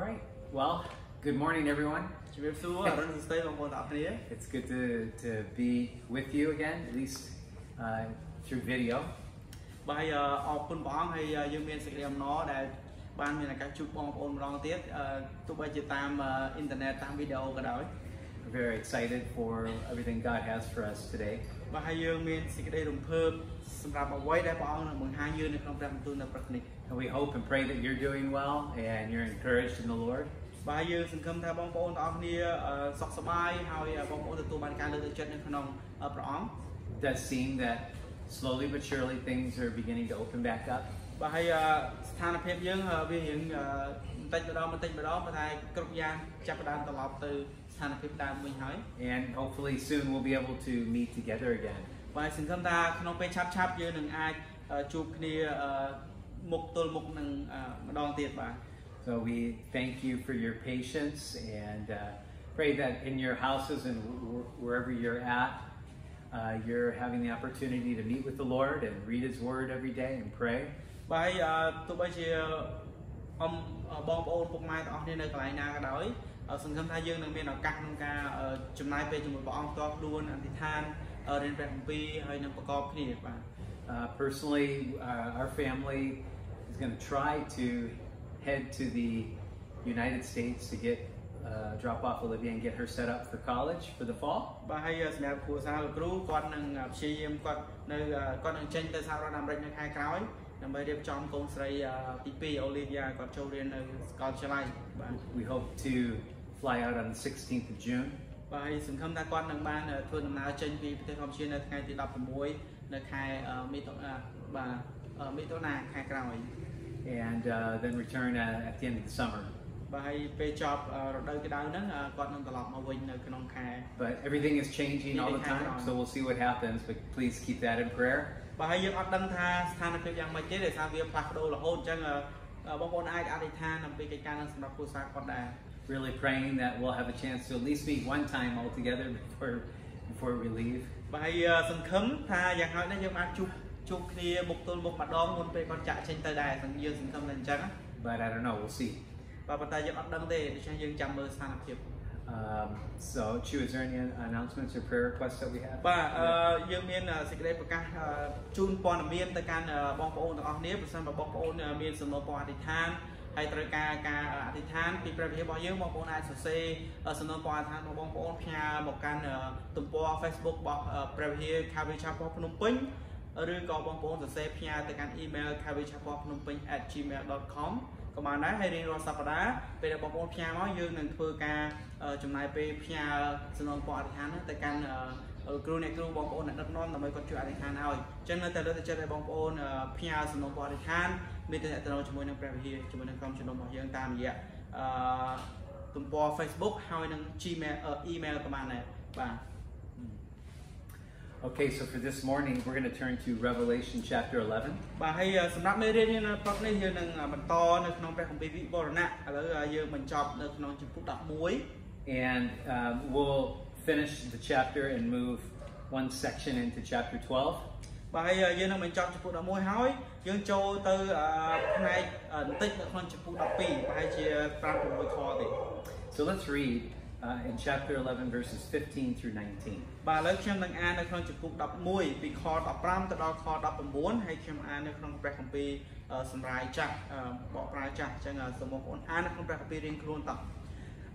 right. Well, good morning, everyone. ជំរាបសួរអរុនសួស្តីបងប្អូនទាំងអស់គ្នា It's good to, to be with you again, at least uh, through video. បាទហើយអរគុណព្រះអង្គហើយយើងមានសេចក្តីអំណរដែលបានមានឱកាសជួបបងប្អូនម្ដងទៀតទោះបីជាតាមអ៊ីនធឺណិតតាមវីដេអូក៏ដោយ We're very excited for everything God has for us today. បាទហើយយើងមានសេចក្តីរំភើបសម្រាប់អ្វីដែលព្រះអង្គនឹងបង្ហាញយើងនៅក្នុងព្រះបន្ទូលនៅព្រឹកនេះ And we hope and pray that you're doing well and you're encouraged in the Lord. បាទយើងសង្ឃឹមថាបងប្អូនទាំងអស់គ្នាសុខសប្បាយហើយបងប្អូនទទួលបានការលើកទឹកចិត្តនៅក្នុងព្រះអង្គ It does seem that slowly but surely things are beginning to open back up. បាទហើយស្ថានភាពយើងវារៀងបន្តិចម្ដងបន្តិចម្ដងប៉ុន្តែគ្រប់យ៉ាងចាប់ផ្ដើមត្រឡប់ទៅ ស្ថានភាពដើមវិញហើយ And hopefully soon we'll be able to meet together again. បាទសង្ឃឹមថាក្នុងពេលឆាប់ឆាប់យើងនឹងអាចជួបគ្នាមុខទល់មុខនឹងម្ដងទៀតបាទ So we thank you for your patience and uh, pray that in your houses and wherever you're at, uh, you're having the opportunity to meet with the Lord and read His Word every day and pray. បាទទោះបីជាអមបងប្អូនពុកម៉ែទាំងអស់គ្នានៅកន្លែងណាក៏ដោយ សង្ឃឹមថាយើងនឹងមានឱកាសក្នុងការចំណាយពេលជាមួយព្រះអង្គផ្ទាល់ខ្លួនអធិដ្ឋានរៀនព្រះគម្ពីរហើយនឹងប្រកបគ្នាបាទ personally uh, our family is going to try to head to the United States to get uh, drop off Olivia and get her set up for college for the fall. បាទហើយសម្រាប់គ្រួសារលោកគ្រូគាត់នឹងព្យាយាមគាត់នៅគាត់នឹងចេញទៅសហរដ្ឋអាមេរិកនៅខែក្រោយដើម្បីរៀបចំកូនស្រីទី2 Olivia គាត់ចូលរៀននៅសាកលវិទ្យាល័យបាទ We hope to fly out on the 16th of June. បាទហើយសង្ឃឹមថាគាត់នឹងបានធ្វើដំណើរចេញពីប្រទេសកម្ពុជានៅថ្ងៃទី16នៅខែមិថុនាបាទមិថុនាខែក្រោយ and uh, then return uh, at the end of the summer. បាទហើយពេលចប់រដូវក្តៅហ្នឹងគាត់នឹងត្រឡប់មកវិញនៅក្នុងខែ But everything is changing all the time, so we'll see what happens, but please keep that in prayer. បាទហើយយើងអត់ដឹងថាស្ថានភាពយ៉ាងម៉េចទេដោយសារវាផ្លាស់ប្ដូររហូតអញ្ចឹងបងប្អូនអាចអធិដ្ឋានអំពីកិច្ចការនឹងសម្រាប់គ្រួសារគាត់ដែរ Really praying that we'll have a chance to at least meet one time all together before before we leave. បាទហើយសង្ឃឹមថាយ៉ាងហោចណាស់យើងអាចជួបជួបគ្នាមុខទល់មុខម្ដងមុនពេលគាត់ចាក់ចេញទៅដែរយើងសង្ឃឹមតែអញ្ចឹង But I don't know, we'll see. បាទប៉ុន្តែយើងអត់ដឹងទេដូច្នេះយើងចាំមើលស្ថានភាព Um, so, Chu, is there any announcements or prayer requests that we have? បាទយើងមានសេចក្តីប្រកាសជូនព័ត៌មានទៅកាន់បងប្អូនទាំងអស់គ្នាប្រសិនបើបងប្អូនមានសំណូមពរអធិដ្ឋាន ហើយត្រូវការការអធិដ្ឋានពីព្រះវិហាររបស់យើងបងប្អូនអាចសរសេរសំណូមពរអធិដ្ឋានរបស់បងប្អូនផ្ញើមកកាន់ទំព័រ Facebook របស់ព្រះវិហារ Calvary Chapel ភ្នំពេញឬក៏បងប្អូនសរសេរផ្ញើទៅកាន់ email calvarychapelphnompeng@gmail.com ក៏បានដែរហើយរៀងរាល់សប្តាហ៍ពេលដែលបងប្អូនផ្ញើមកយើងនឹងធ្វើការចំណាយពេលផ្ញើសំណូមពរអធិដ្ឋានទៅកាន់ គ្រូអ្នកគ្រូបងប្អូនអ្នកដឹកនាំដើម្បីគាត់ជួយអធិដ្ឋានឲ្យអញ្ចឹងនៅតែលើកទឹកចិត្តឲ្យបងប្អូនផ្ញើសំណូមពរអធិដ្ឋានមានទំនាក់ទំនងជាមួយនឹងព្រះវិហារជាមួយនឹងក្រុមជំនុំរបស់យើងតាមរយៈអឺទំព័រ Facebook ហើយនឹង Gmail email ក៏បានដែរបាទ Okay, so for this morning, we're going to turn to Revelation chapter 11. បាទហើយសម្រាប់មេរៀននេះនៅព្រឹកនេះយើងនឹងបន្តនៅក្នុងព្រះគម្ពីរវិវរណៈឥឡូវយើងបញ្ចប់នៅក្នុងជំពូក11 and um, we'll finish the chapter and move one section into chapter 12. បាទហើយយើងនឹងបញ្ចប់ជំពូក11ហើយយើងចូលទៅផ្នែកបន្តិចនៅក្នុងជំពូក12ប្រហែលជា5 6ខទេ So let's read uh, in chapter 11 verses 15 through 19. បាទឥឡូវខ្ញុំនឹងអាននៅក្នុងជំពូក11ពីខ15ទៅដល់ខ19ហើយខ្ញុំអាននៅក្នុងព្រះគម្ពីរសម្រាយចាស់បកប្រាចាស់អញ្ចឹងសូមបងប្អូនអាននៅក្នុងព្រះគម្ពីររៀងខ្លួនតោះ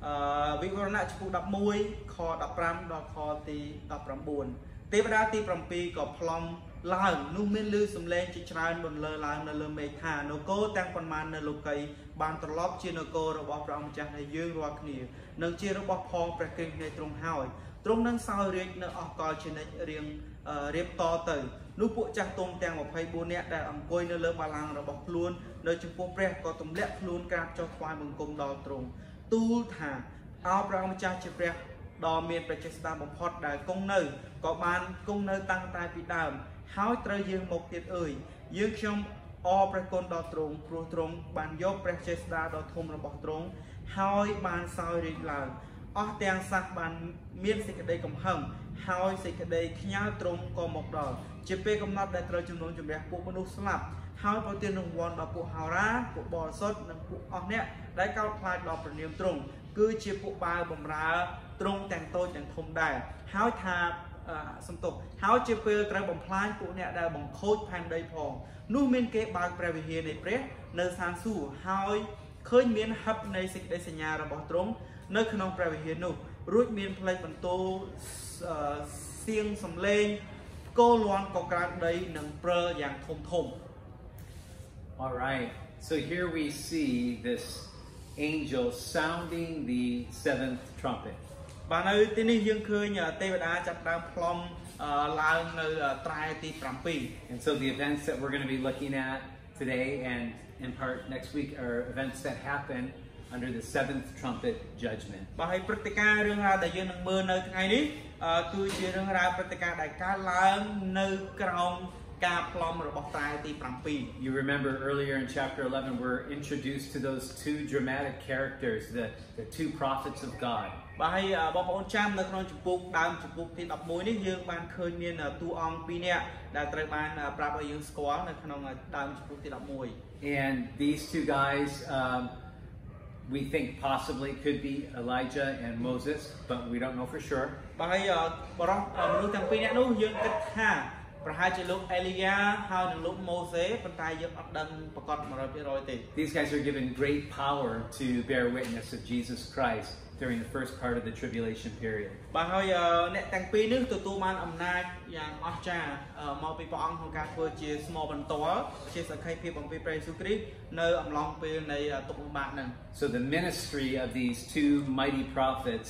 អឺវិវរណៈជំពូក11ខ15ដល់ខទី19ទេវតាទី7ក៏ផ្លំឡើងនោះមានលឺសំឡេងជាច្រើនបន្លឺឡើងនៅលើមេឃថានគរទាំងប៉ុន្មាននៅលោកីបានត្រឡប់ជានគររបស់ព្រះអង្គម្ចាស់នៃយើងរាល់គ្នានិងជារបស់ផងព្រះគ្រីស្ទនៃទ្រង់ហើយទ្រង់នឹងសោយរាជនៅអស់កលជានិច្ចរៀងរៀបតទៅនោះពួកចាស់ទុំទាំង24នាក់ដែលអង្គុយនៅលើបាឡាំងរបស់ខ្លួននៅចំពោះព្រះក៏ទម្លាក់ខ្លួនក្រាបចុះថ្វាយបង្គំដល់ទ្រង់ ទូលថាអោព្រះអង្គម្ចាស់ជាព្រះដ៏មានព្រះចេស្តាបំផុតដែលគង់នៅក៏បានគង់នៅតាំងតែពីដើម ហើយត្រូវយើងមកទៀតអើយយើងខ្ញុំអរព្រះគុណដល់ទ្រង់ព្រោះទ្រង់បានយកព្រះចេស្តាដ៏ធំរបស់ទ្រង់ហើយបានសោយរាជឡើងអស់ទាំងសះបានមានសេចក្តីកំហឹងហើយសេចក្តីខ្ញាល់ទ្រង់ក៏មកដល់ជាពេលកំណត់ដែលត្រូវចំនួនជំរះពួកមនុស្សស្លាប់ ហើយប្រទានរង្វាន់ដល់ពួកហោរាពួកបរិសុទ្ធនិងពួកអស់អ្នកដែលកោតខ្លាចដល់ព្រះនាមទ្រង់គឺជាពួកបាវបំរើទ្រង់ទាំងតូចទាំងធំដែរហើយថាសំទុកហើយជាពេលត្រូវបំផ្លាញពួកអ្នកដែលបង្ខូចផែនដីផងនោះមានគេបើកព្រះវិហារនៃព្រះនៅសានសួរហើយឃើញមានហឹបនៃសេចក្តីសញ្ញារបស់ទ្រង់នៅក្នុងព្រះវិហារនោះរួចមានផ្លេចបន្ទោសៀងសំឡេងគោលាន់ក៏ក្រានដីនិងព្រើយ៉ាងធំធំ All right. So here we see this angel sounding the seventh trumpet. បាទនៅទីនេះយើងឃើញទេវតាចាប់ដើមផ្លុំឡើងនៅត្រែទី7 And so the events that we're going to be looking at today and in part next week are events that happen under the seventh trumpet judgment បាទហើយព្រឹត្តិការណ៍រឿងរ៉ាវដែលយើងនឹងមើលនៅថ្ងៃនេះគឺជារឿងរ៉ាវព្រឹត្តិការណ៍ដែលកើតឡើងនៅក្រោម ការផ្លំរបស់ត្រែទី7 You remember earlier in chapter 11 we're introduced to those two dramatic characters the the two prophets of God បាទហើយបងប្អូនចាំនៅក្នុងជំពូកដើមជំពូកទី11នេះយើងបានឃើញមានតួអង្គពីរនាក់ដែលត្រូវបានប្រាប់ឲ្យយើងស្គាល់នៅក្នុងដើមជំពូកទី11 And these two guys um, we think possibly could be Elijah and Moses but we don't know for sure បាទហើយបរិះមនុស្សទាំងពីរនាក់នោះយើងគិតថា ប្រហែលជាលោកអេលីយ៉ាហើយនិងលោកម៉ូសេប៉ុន្តែយើងអត់ដឹងប្រកាស100%ទេ These guys are given great power to bear witness of Jesus Christ during the first part of the tribulation period បាទហើយអ្នកទាំងពីរនេះទទួលបានអំណាចយ៉ាងអស្ចារ្យមកពីព្រះអង្គក្នុងការធ្វើជាស្មោបន្ទាល់ជាសក្ខីភាពអំពីព្រះយេស៊ូវគ្រីស្ទនៅអំឡុងពេលនៃទុក្ខលំបាកហ្នឹង So the ministry of these two mighty prophets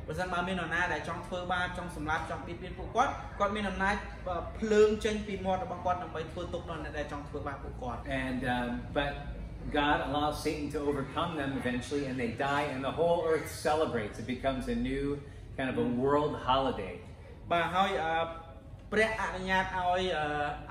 បើសិនបើមាននរណាដែលចង់ធ្វើបាបចង់សម្លាប់ចង់ពីពៀនពួកគាត់គាត់មានអំណាចភ្លើងចេញពីមាត់របស់គាត់ដើម្បីធ្វើទុកដល់អ្នកដែលចង់ធ្វើបាបពួកគាត់ And um, but God allows Satan to overcome them eventually, and they die, and the whole earth celebrates. It becomes a new kind of a world holiday. បាទហើយព្រះអនុញ្ញាតឲ្យ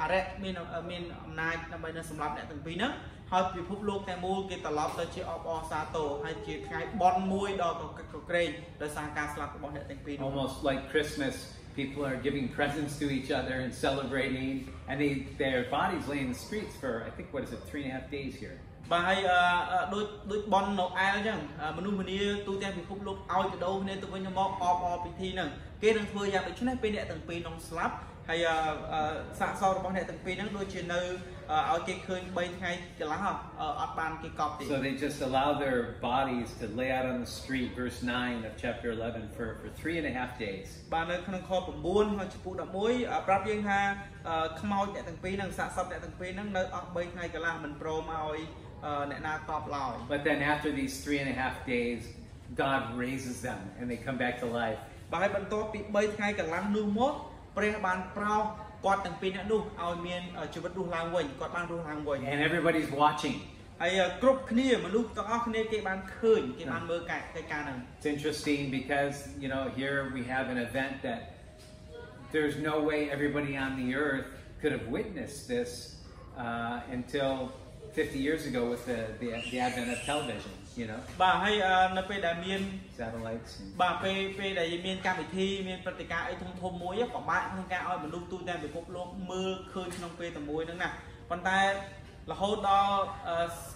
អរិយមានមានអំណាចដើម្បីនឹងសម្រាប់អ្នកទាំងពីរហ្នឹង ហើយពិភពលោកទាំងមូលគេត្រឡប់ទៅជាអបអរសាទរហើយជាថ្ងៃបន់មួយដ៏កកិតកក្រែងដោយសារការស្លាប់របស់អ្នកទាំងពីរនោះ Almost like Christmas people are giving presents to each other and celebrating and they their bodies lay in the streets for I think what is it three and a half days here បាទហើយដូចដូចបននៅអែលអញ្ចឹងមនុស្សម្នាទូទាំងពិភពលោកឲ្យបដូរគ្នាទៅវិញទៅមកអបអរពិធីហ្នឹងគេនឹងធ្វើយ៉ាងដូចនេះពេលអ្នកទាំងពីរនោះស្លាប់ ហើយសាកសពរបស់អ្នកទាំងពីរហ្នឹងដូចជានៅឲ្យគេឃើញ3ថ្ងៃកន្លះអត់បានគេកប់ទេ So they just allow their bodies to lay out on the street verse 9 of chapter 11 for for three and a half days បាទនៅក្នុងខ9ហើយចំពោះ11ប្រាប់យើងថាខ្មោចអ្នកទាំងពីរហ្នឹងសាកសពអ្នកទាំងពីរហ្នឹងនៅអស់3ថ្ងៃកន្លះមិនព្រមឲ្យអ្នកណាកប់ឡើយ But then after these three and a half days God raises them and they come back to life បាទហើយបន្ទាប់ពី3ថ្ងៃកន្លះនោះមក ព្រះបានប្រោសគាត់ទាំងពីរនាក់នោះឲ្យមានជីវិតរស់ឡើងវិញគាត់បានរស់ឡើងវិញ and everybody's watching ហើយគ្រប់គ្នាមនុស្សទាំងអស់គ្នាគេបានឃើញគេបានមើលកិច្ចការហ្នឹង It's interesting because you know here we have an event that there's no way everybody on the earth could have witnessed this uh, until 50 years ago with the, the the advent of television You know បាទហើយនៅពេលដែលមាន satellites បាទពេលពេលដែលមានកម្មវិធីមានព្រឹត្តិការណ៍អីធំធំមួយពិបាកក្នុងការឲ្យមនុស្សទូទាំងពិភពលោកមើលឃើញក្នុងពេលតែមួយហ្នឹងណាប៉ុន្តែរហូតដល់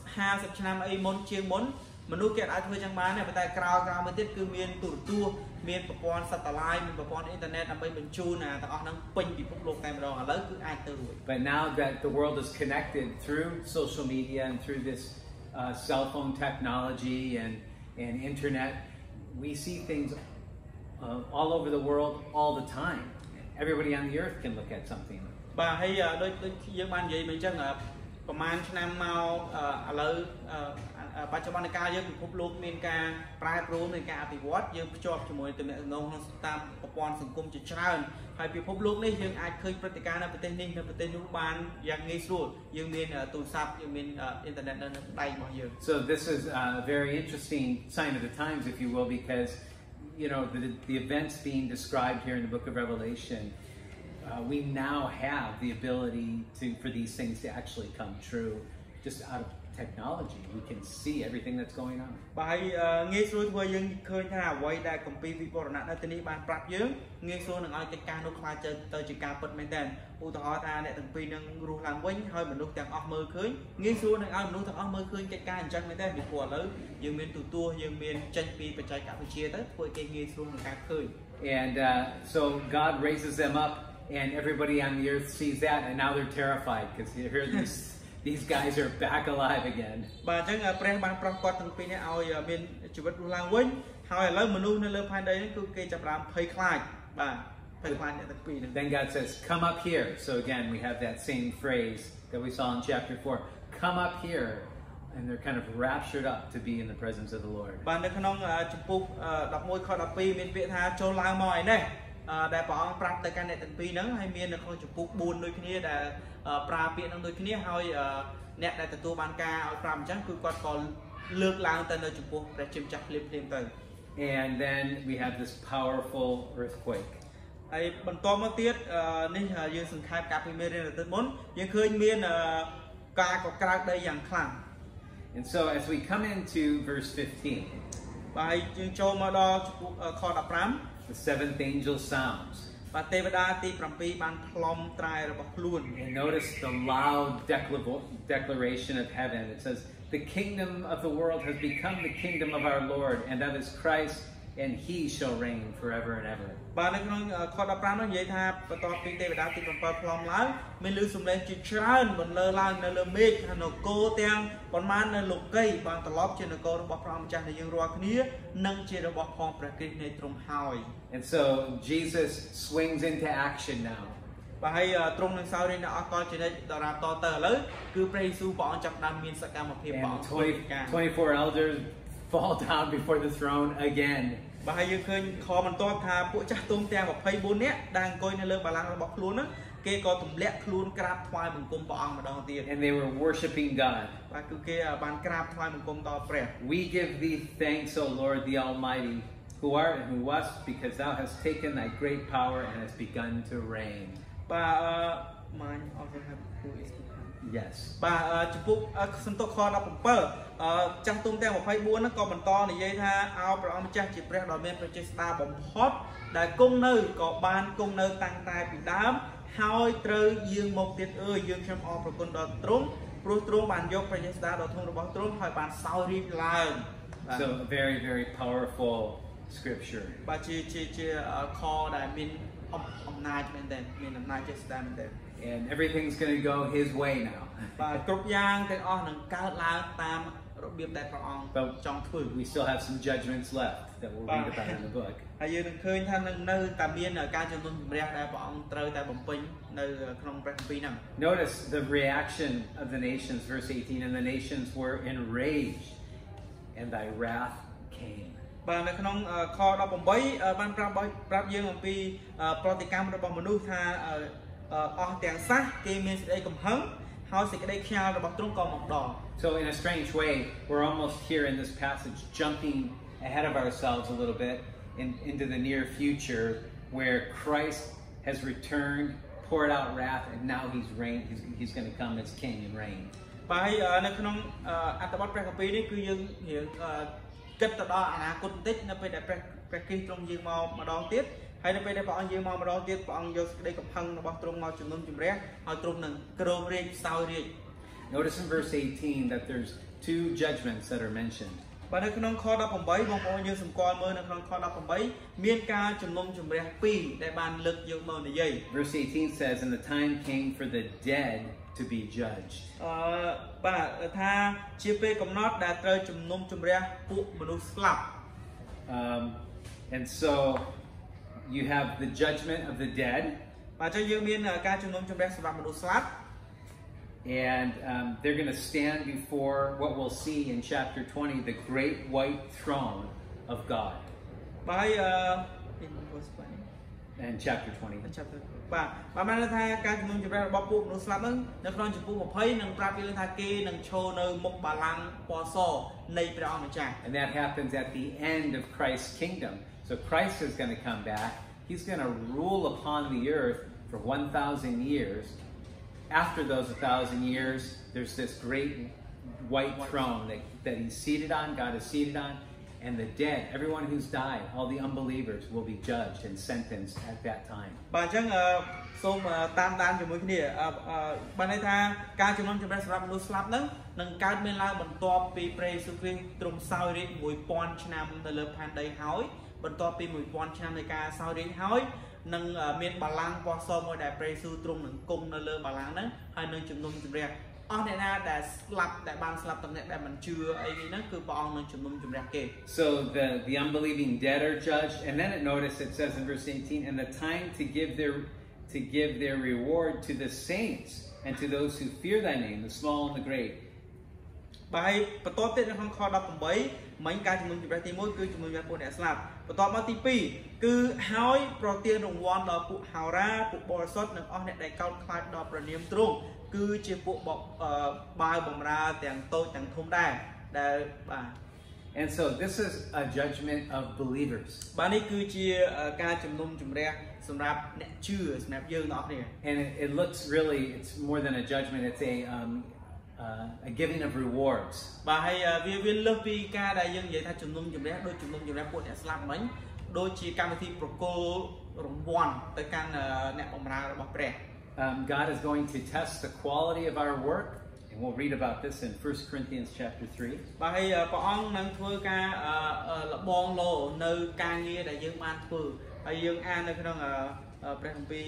50ឆ្នាំអីមុនជាងមុនមនុស្សគេអាចធ្វើចឹងបានទេប៉ុន្តែក្រោយក្រោយមកទៀតគឺមានទូរទស្សន៍មានប្រព័ន្ធ satellite មានប្រព័ន្ធអ៊ីនធឺណិតដើម្បីបញ្ជូនអាទាំងអស់ហ្នឹងពេញពិភពលោកតែម្ដងឥឡូវគឺអាចទៅរួច But now that the world is connected through social media and through this uh, cell phone technology and and internet we see things uh, all over the world all the time everybody on the earth can look at something បាទហើយដូចដូចយើងបាននិយាយមកអញ្ចឹងប្រហែលឆ្នាំមកឥឡូវ បច្ចុប្បន្នកាលយើងពិភពលោកមានការប្រែប្រួលមានការអភិវឌ្ឍយើងភ្ជាប់ជាមួយទំនាក់ទំនងក្នុងតាមប្រព័ន្ធសង្គមជាច្រើនហើយពិភពលោកនេះយើងអាចឃើញព្រឹត្តិការណ៍នៅប្រទេសនេះនៅប្រទេសនោះបានយ៉ាងងាយស្រួលយើងមានទូរស័ព្ទយើងមានអ៊ីនធឺណិតនៅក្នុងដៃរបស់យើង So this is a very interesting sign of the times if you will because you know the, the events being described here in the book of Revelation uh, we now have the ability to for these things to actually come true just out of technology. We can see everything that's going on. បាទហើយងាយស្រួលធ្វើយើងឃើញថាអ្វីដែលគម្ពីរវិវរណៈនៅទីនេះបានប្រាប់យើងងាយស្រួលនឹងឲ្យកិច្ចការនោះខ្លាចទៅទៅជាការពិតមែនទែនឧទាហរណ៍ថាអ្នកទាំងពីរនឹងរស់ឡើងវិញហើយមនុស្សទាំងអស់មើលឃើញងាយស្រួលនឹងឲ្យមនុស្សទាំងអស់មើលឃើញកិច្ចការអញ្ចឹងមែនទែនពីព្រោះឥឡូវយើងមានទូទួលយើងមានចេញពីបច្ចេកវិទ្យាទៅធ្វើឲ្យគេងាយស្រួលក្នុងការឃើញ And uh, so God raises them up and everybody on the earth sees that and now they're terrified because you hear this these guys are back alive again បាទអញ្ចឹងព្រះបានប្រោសគាត់ទាំងពីរនេះឲ្យមានជីវិតរស់ឡើងវិញហើយឥឡូវមនុស្សនៅលើផែនដីនេះគឺគេចាប់ផ្ដើមភ័យខ្លាចបាទភ័យខ្លាចអ្នកទាំងពីរនេះ Then God says come up here so again we have that same phrase that we saw in chapter 4 come up here and they're kind of raptured up to be in the presence of the Lord បាទនៅក្នុងចំពុក11ខ12មានពាក្យថាចូលឡើងមកឯនេះ ដែលព្រះអង្គប្រាប់ទៅកាន់អ្នកទាំងពីរហ្នឹងហើយមាននៅក្នុងចំពុក4ដូចគ្នាដែលប្រើពាក្យហ្នឹងដូចគ្នាហើយអ្នកដែលទទួលបានការឲ្យប្រាប់អញ្ចឹងគឺគាត់ក៏លើកឡើងទៅនៅចំពោះព្រះជាម្ចាស់ភ្លាមភ្លាមទៅ and then we have this powerful earthquake ហើយបន្ទាប់មកទៀតនេះយើងសង្ខេបការពីមេរៀនទៅមុនយើងឃើញមានការកក្រើកដីយ៉ាងខ្លាំង And so as we come into verse 15បាទយើងចូលមកដល់ខ15 the seventh angel sounds. បាទទេវតាទី7បានផ្លុំត្រែរបស់ខ្លួន And notice the loud declaration of heaven. It says, "The kingdom of the world has become the kingdom of our Lord and of his Christ, and he shall reign forever and ever." បាទនៅក្នុងខ15នោះនិយាយថាបន្ទាប់ពីទេវតាទី7ផ្លុំឡើងមានលឺសំឡេងជាច្រើនបន្លឺឡើងនៅលើមេឃថានគរទាំងប៉ុន្មាននៅលោកីបានត្រឡប់ជានគររបស់ព្រះម្ចាស់នៃយើងរាល់គ្នានិងជារបស់ផងព្រះគ្រីស្ទនៃទ្រង់ហើយ And so Jesus swings into action now. បាទហើយត្រង់នឹងសោយនេះនៅអកលជានិច្ចដរាបតទៅឥឡូវគឺព្រះយេស៊ូវព្រះអង្គចាប់ដើមមានសកម្មភាពព្រះអង្គធ្វើការ24 elders fall down before the throne again បាទហើយយើងឃើញខបន្ទាប់ថាពួកចាស់ទុំទាំង24នាក់ដែលអង្គុយនៅលើបល្ល័ង្ករបស់ខ្លួនហ្នឹងគេក៏ទម្លាក់ខ្លួនក្រាបថ្វាយបង្គំព្រះអង្គម្ដងទៀត And they were worshiping God បាទគឺគេបានក្រាបថ្វាយបង្គំដល់ព្រះ We give thee thanks O Lord the Almighty who art and who wast because thou hast taken thy great power and hast begun to reign បាទអឺ mine also have who is Yes បាទចំពុកសន្ទុកខ17 ចាស់ទុំទាំង24ហ្នឹងក៏បន្តនិយាយថាអោព្រះអង្គម្ចាស់ជាព្រះដ៏មានព្រះចេស្តាបំផុតដែលគង់នៅក៏បានគង់នៅតាំងតែពីដើមហើយត្រូវយាងមកទៀតអើយយើងខ្ញុំអរប្រគុណដល់ទ្រង់ព្រោះទ្រង់បានយកព្រះចេស្តាដ៏ធំរបស់ទ្រង់ហើយបានសោយរីកឡើង So a very very powerful scripture បាទជាជាជាខដែលមានអំណាចមែនតើមានអំណាចចេស្តាមែនតើ and everything's going to go his way now បាទគ្រប់យ៉ាងទាំងអស់នឹងកើតឡើងតាម របៀបដែលព្រះអង្គចង់ធ្វើ we still have some judgments left that we'll read about in the book ហើយយើងនឹងឃើញថានឹងនៅតែមានការជំនុំជម្រះដែលព្រះអង្គត្រូវតែបំពេញនៅក្នុងព្រះគម្ពីរហ្នឹង Notice the reaction of the nations verse 18 and the nations were enraged and thy wrath came បាទនៅក្នុងខ18បានប្រាប់ប្រាប់យើងអំពីប្រតិកម្មរបស់មនុស្សថាអស់ទាំងសះគេមានសេចក្តីកំហឹងហើយសេចក្តីខ្ញាល់របស់ទ្រង់ក៏មកដល់ So in a strange way we're almost here in this passage jumping ahead of ourselves a little bit in, into the near future where Christ has returned poured out wrath and now he's reign he's, he's going to come as king and reign បាទនៅក្នុងអត្ថបទព្រះគម្ពីរនេះគឺយើងរៀងគិតទៅដល់អនាគតបន្តិចនៅពេលដែលព្រះព្រះគ្រីស្ទទ្រង់យាងមកម្ដងទៀតហើយនៅពេលដែលព្រះអង្គយាងមកម្ដងទៀតព្រះអង្គយកសេចក្តីកំហឹងរបស់ទ្រង់មកជំនុំជម្រះឲ្យទ្រង់នឹងគ្រងរាជសោយរាជ Notice in verse 18 that there's two judgments that are mentioned បាទនៅក្នុងខ18បងប្អូនយើងសម្គាល់មើលនៅក្នុងខ18មានការជំនុំជម្រះពីរដែលបានលើកយកមកនិយាយ Verse 18 says and the time came for the dead to be judged អឺបាទថាជាពេលកំណត់ដែលត្រូវជំនុំជម្រះពួកមនុស្សស្លាប់ um and so you have the judgment of the dead បាទអញ្ចឹងយើងមានការជំនុំជម្រះសម្រាប់មនុស្សស្លាប់ And um, they're going to stand before what we'll see in chapter 20 the great white throne of God. បាយអឺ in verse 20 And chapter 20. chapter បាទបាទបានន័យថាការជំនុំជម្រះរបស់ពួកមនុស្សស្លាប់ហ្នឹងនៅក្នុងចំពោះ20នឹងប្រាប់យើងថាគេនឹងឈរនៅមុខបល្ល័ង្កពណ៌សនៃព្រះអង្គម្ចាស់ And that happens at the end of Christ's kingdom. So Christ is going to come back. He's going to rule upon the earth for 1,000 years. After those 1,000 years, there's this great white throne that, that he's seated on, God is seated on, and the dead, everyone who's died, all the unbelievers, will be judged and sentenced at that time. បាទអញ្ចឹងអឺសូមអឺតាមដានជាមួយគ្នាអឺអឺបានន័យថាការជំនុំជម្រះសម្រាប់មនុស្សស្លាប់ហ្នឹងនឹងកើតមានឡើងបន្ទាប់ពីព្រះយេស៊ូវគ្រីស្ទទ្រង់សោយរាជ្យ1000ឆ្នាំនៅលើផែនដីហើយបន្ទាប់ពី1000ឆ្នាំនៃការសោយរាជ្យហើយ នឹងអឺមានបល្ល័ង្កពណ៌សមួយដែលព្រះយេស៊ូវទ្រង់នឹងគង់នៅលើបល្ល័ង្កហ្នឹងហើយនឹងជំនុំជម្រះអស់អ្នកណាដែលស្លាប់ដែលបានស្លាប់ទាំងអ្នកដែលមិនជឿអីហ្នឹងគឺព្រះអង្គនឹងជំនុំជម្រះគេ So the, the unbelieving dead are judged, and then it notice it says in verse 18, and the time to give their to give their reward to the saints and to those who fear thy name, the small and the great. បាយបន្ទាប់ទៀតនៅក្នុងខ18 មិញការជំនុំជម្រះទី1គឺជំនុំជម្រះពួកអ្នកស្លាប់បន្ទាប់មកទី2គឺហើយប្រទានរង្វាន់ដល់ពួកហោរាពួកបរិសុទ្ធនិងអស់អ្នកដែលកោតខ្លាចដល់ព្រះនាមទ្រង់គឺជាពួកបអឺបាវបំរើទាំងតូចទាំងធំដែរដែលបាទ And so this is a judgment of believers. បាទនេះគឺជាការជំនុំជម្រះសម្រាប់អ្នកជឿសម្រាប់យើងទាំងអស់គ្នា And it, it looks really, it's more than a judgment, it's a, um, uh, a giving of rewards. បាទហើយវាវាលើសពីការដែលយើងនិយាយថាជំនុំជម្រះដូចជំនុំជម្រះពួកអ្នកស្លាប់មិញដូចជាកម្មវិធីប្រគល់រង្វាន់ទៅកាន់អ្នកបម្រើរបស់ព្រះ Um, God is going to test the quality of our work, and we'll read about this in 1 Corinthians chapter 3. បាទហើយព្រះអង្គនឹងធ្វើការអឺអឺលបងលោនៅការងារដែលយើងបានធ្វើហើយយើងអាននៅក្នុងអឺអឺព្រះគម្ពីរ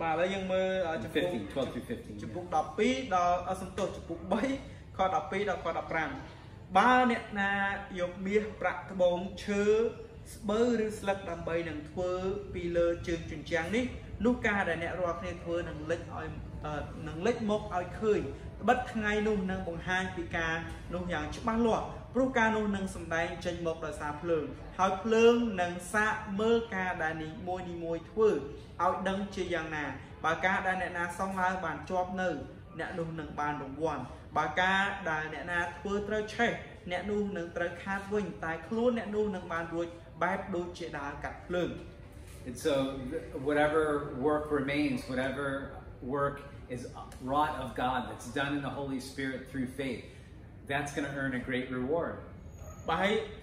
បាទឥឡូវយើងមើលអឺ And ចំពុក 15, 12 through 15. ចំពុក12ដល់អសំទោសចំពុក3ខ12ដល់ខ15បើអ្នកណាយកមាសប្រាក់ត្បូងឈើស្បូវឬស្លឹកដើម្បីនឹងធ្វើពីលើជើងជញ្ជាំងនេះនោះការដែលអ្នករាល់គ្នាធ្វើនឹងលេចឲ្យអឺនឹងលេចមកឲ្យឃើញត្បិតថ្ងៃនោះនឹងបង្ហាញពីការនោះយ៉ាងច្បាស់លាស់ព្រោះការនោះនឹងសម្ដែងចេញមកដោយសារភ្លើង ហើយភ្លើងនឹងសាកមើលការដែលនីមួយនីមួយធ្វើឲ្យដឹងជាយ៉ាងណា បើការដែលអ្នកណាសងឡើងបានជាប់នៅ អ្នកនោះនឹងបានរង្វាន់បើការដែលអ្នកណាធ្វើត្រូវឆេះអ្នកនោះនឹងត្រូវខាតវិញតែខ្លួនអ្នកនោះនឹងបានរួចបែបដូចជាដើរកាត់ភ្លើង And so, th- whatever work remains, whatever work is wrought of God, that's done in the Holy Spirit through faith, that's going to earn a great reward. បាទហើយអឺ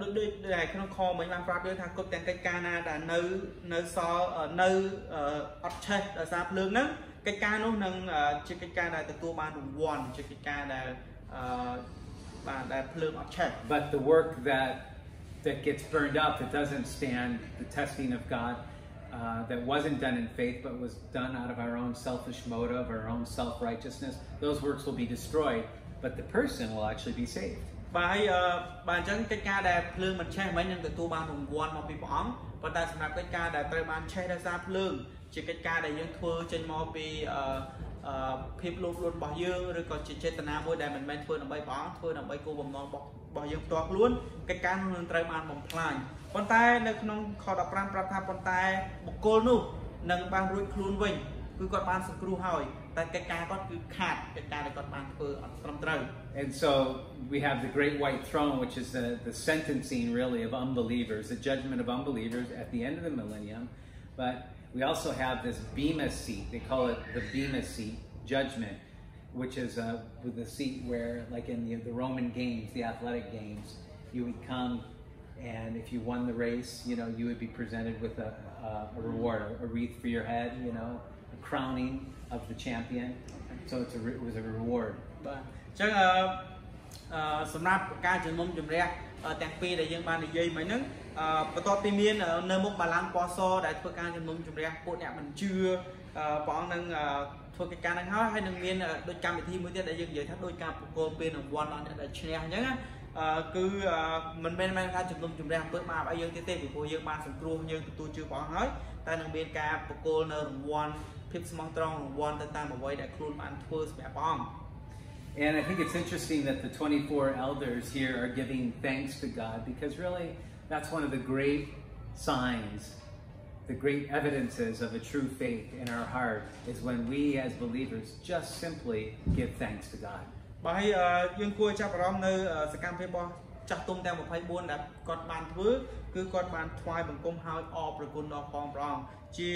ដូចដូចដែលក្នុងខមិញបានប្រាប់យើងថាគ្រប់ទាំងកិច្ចការណាដែលនៅនៅសល់អឺនៅអឺអត់ឆេះដោយសារភ្លើងហ្នឹងកិច្ចការនោះនឹងអឺជាកិច្ចការដែលទទួលបានរង្វាន់ជាកិច្ចការដែលអឺបាទដែលភ្លើងអត់ឆេះ But the work that that gets burned up, that doesn't stand the testing of God, uh, that wasn't done in faith, but was done out of our own selfish motive, our own self-righteousness, those works will be destroyed, but the person will actually be saved. បាទហើយអឺបាទអញ្ចឹងកិច្ចការដែលភ្លើងមិនឆេះមិញនឹងទទួលបានរង្វាន់មកពីព្រះអង្គប៉ុន្តែសម្រាប់កិច្ចការដែលត្រូវបានឆេះដោយសារភ្លើងជាកិច្ចការដែលយើងធ្វើចេញមកពីអឺអឺភាពលោភលន់របស់យើងឬក៏ជាចេតនាមួយដែលមិនមែនធ្វើដើម្បីព្រះអង្គធ្វើដើម្បីគោលបំណងរបស់របស់យើងផ្ទាល់ខ្លួនកិច្ចការនោះនឹងត្រូវបានបំផ្លាញប៉ុន្តែនៅក្នុងខ15ប្រាប់ថាប៉ុន្តែបុគ្គលនោះនឹងបានរួចខ្លួនវិញគឺគាត់បានសង្គ្រោះហើយ And so we have the great white throne, which is the, the sentencing really of unbelievers, the judgment of unbelievers at the end of the millennium. But we also have this Bema seat. They call it the Bema seat judgment, which is uh, the seat where, like in the, the Roman games, the athletic games, you would come and if you won the race, you know, you would be presented with a, a, a reward, a wreath for your head, you know, a crowning of the champion. So it's a, re- it was a reward. បាទអញ្ចឹងអឺអឺសម្រាប់ការជំនុំជម្រះទាំងពីរដែលយើងបាននិយាយមិញហ្នឹងអឺបន្ទាប់ពីមាននៅមុខបាឡាំងពណ៌សដែលធ្វើការជំនុំជម្រះពួកអ្នកមិនជឿព្រះអង្គនឹងធ្វើកិច្ចការហ្នឹងហើយហើយនឹងមានដូចកម្មវិធីមួយទៀតដែលយើងនិយាយថាដូចការប្រគល់ពេលរង្វាន់ដល់អ្នកដែលឈ្នះអញ្ចឹងណាគឺមិនមែនមែនថាជំនុំជម្រះអំពើបាបឲ្យយើងទៀតទេពីព្រោះយើងបានសង្គ្រោះយើងទទួលជឿព្រះអង្គហើយតែនឹងមានការប្រគល់នៅរង្វាន់ ភាពស្មោះត្រង់រង្វាន់ទៅតាមអ្វីដែលខ្លួនបានធ្វើសម្រាប់ព្រះអង្គ And I think it's interesting that the 24 elders here are giving thanks to God because really that's one of the great signs, the great evidences of a true faith in our heart is when we as believers just simply give thanks to God. បាទហើយយើងគួរចាប់អារម្មណ៍នៅសកម្មភាពរបស់ ចាស់ទុំទាំង24ដែលគាត់បានធ្វើគឺគាត់បានថ្វាយបង្គំហើយអរព្រគុណដល់ផងព្រះអង្គជា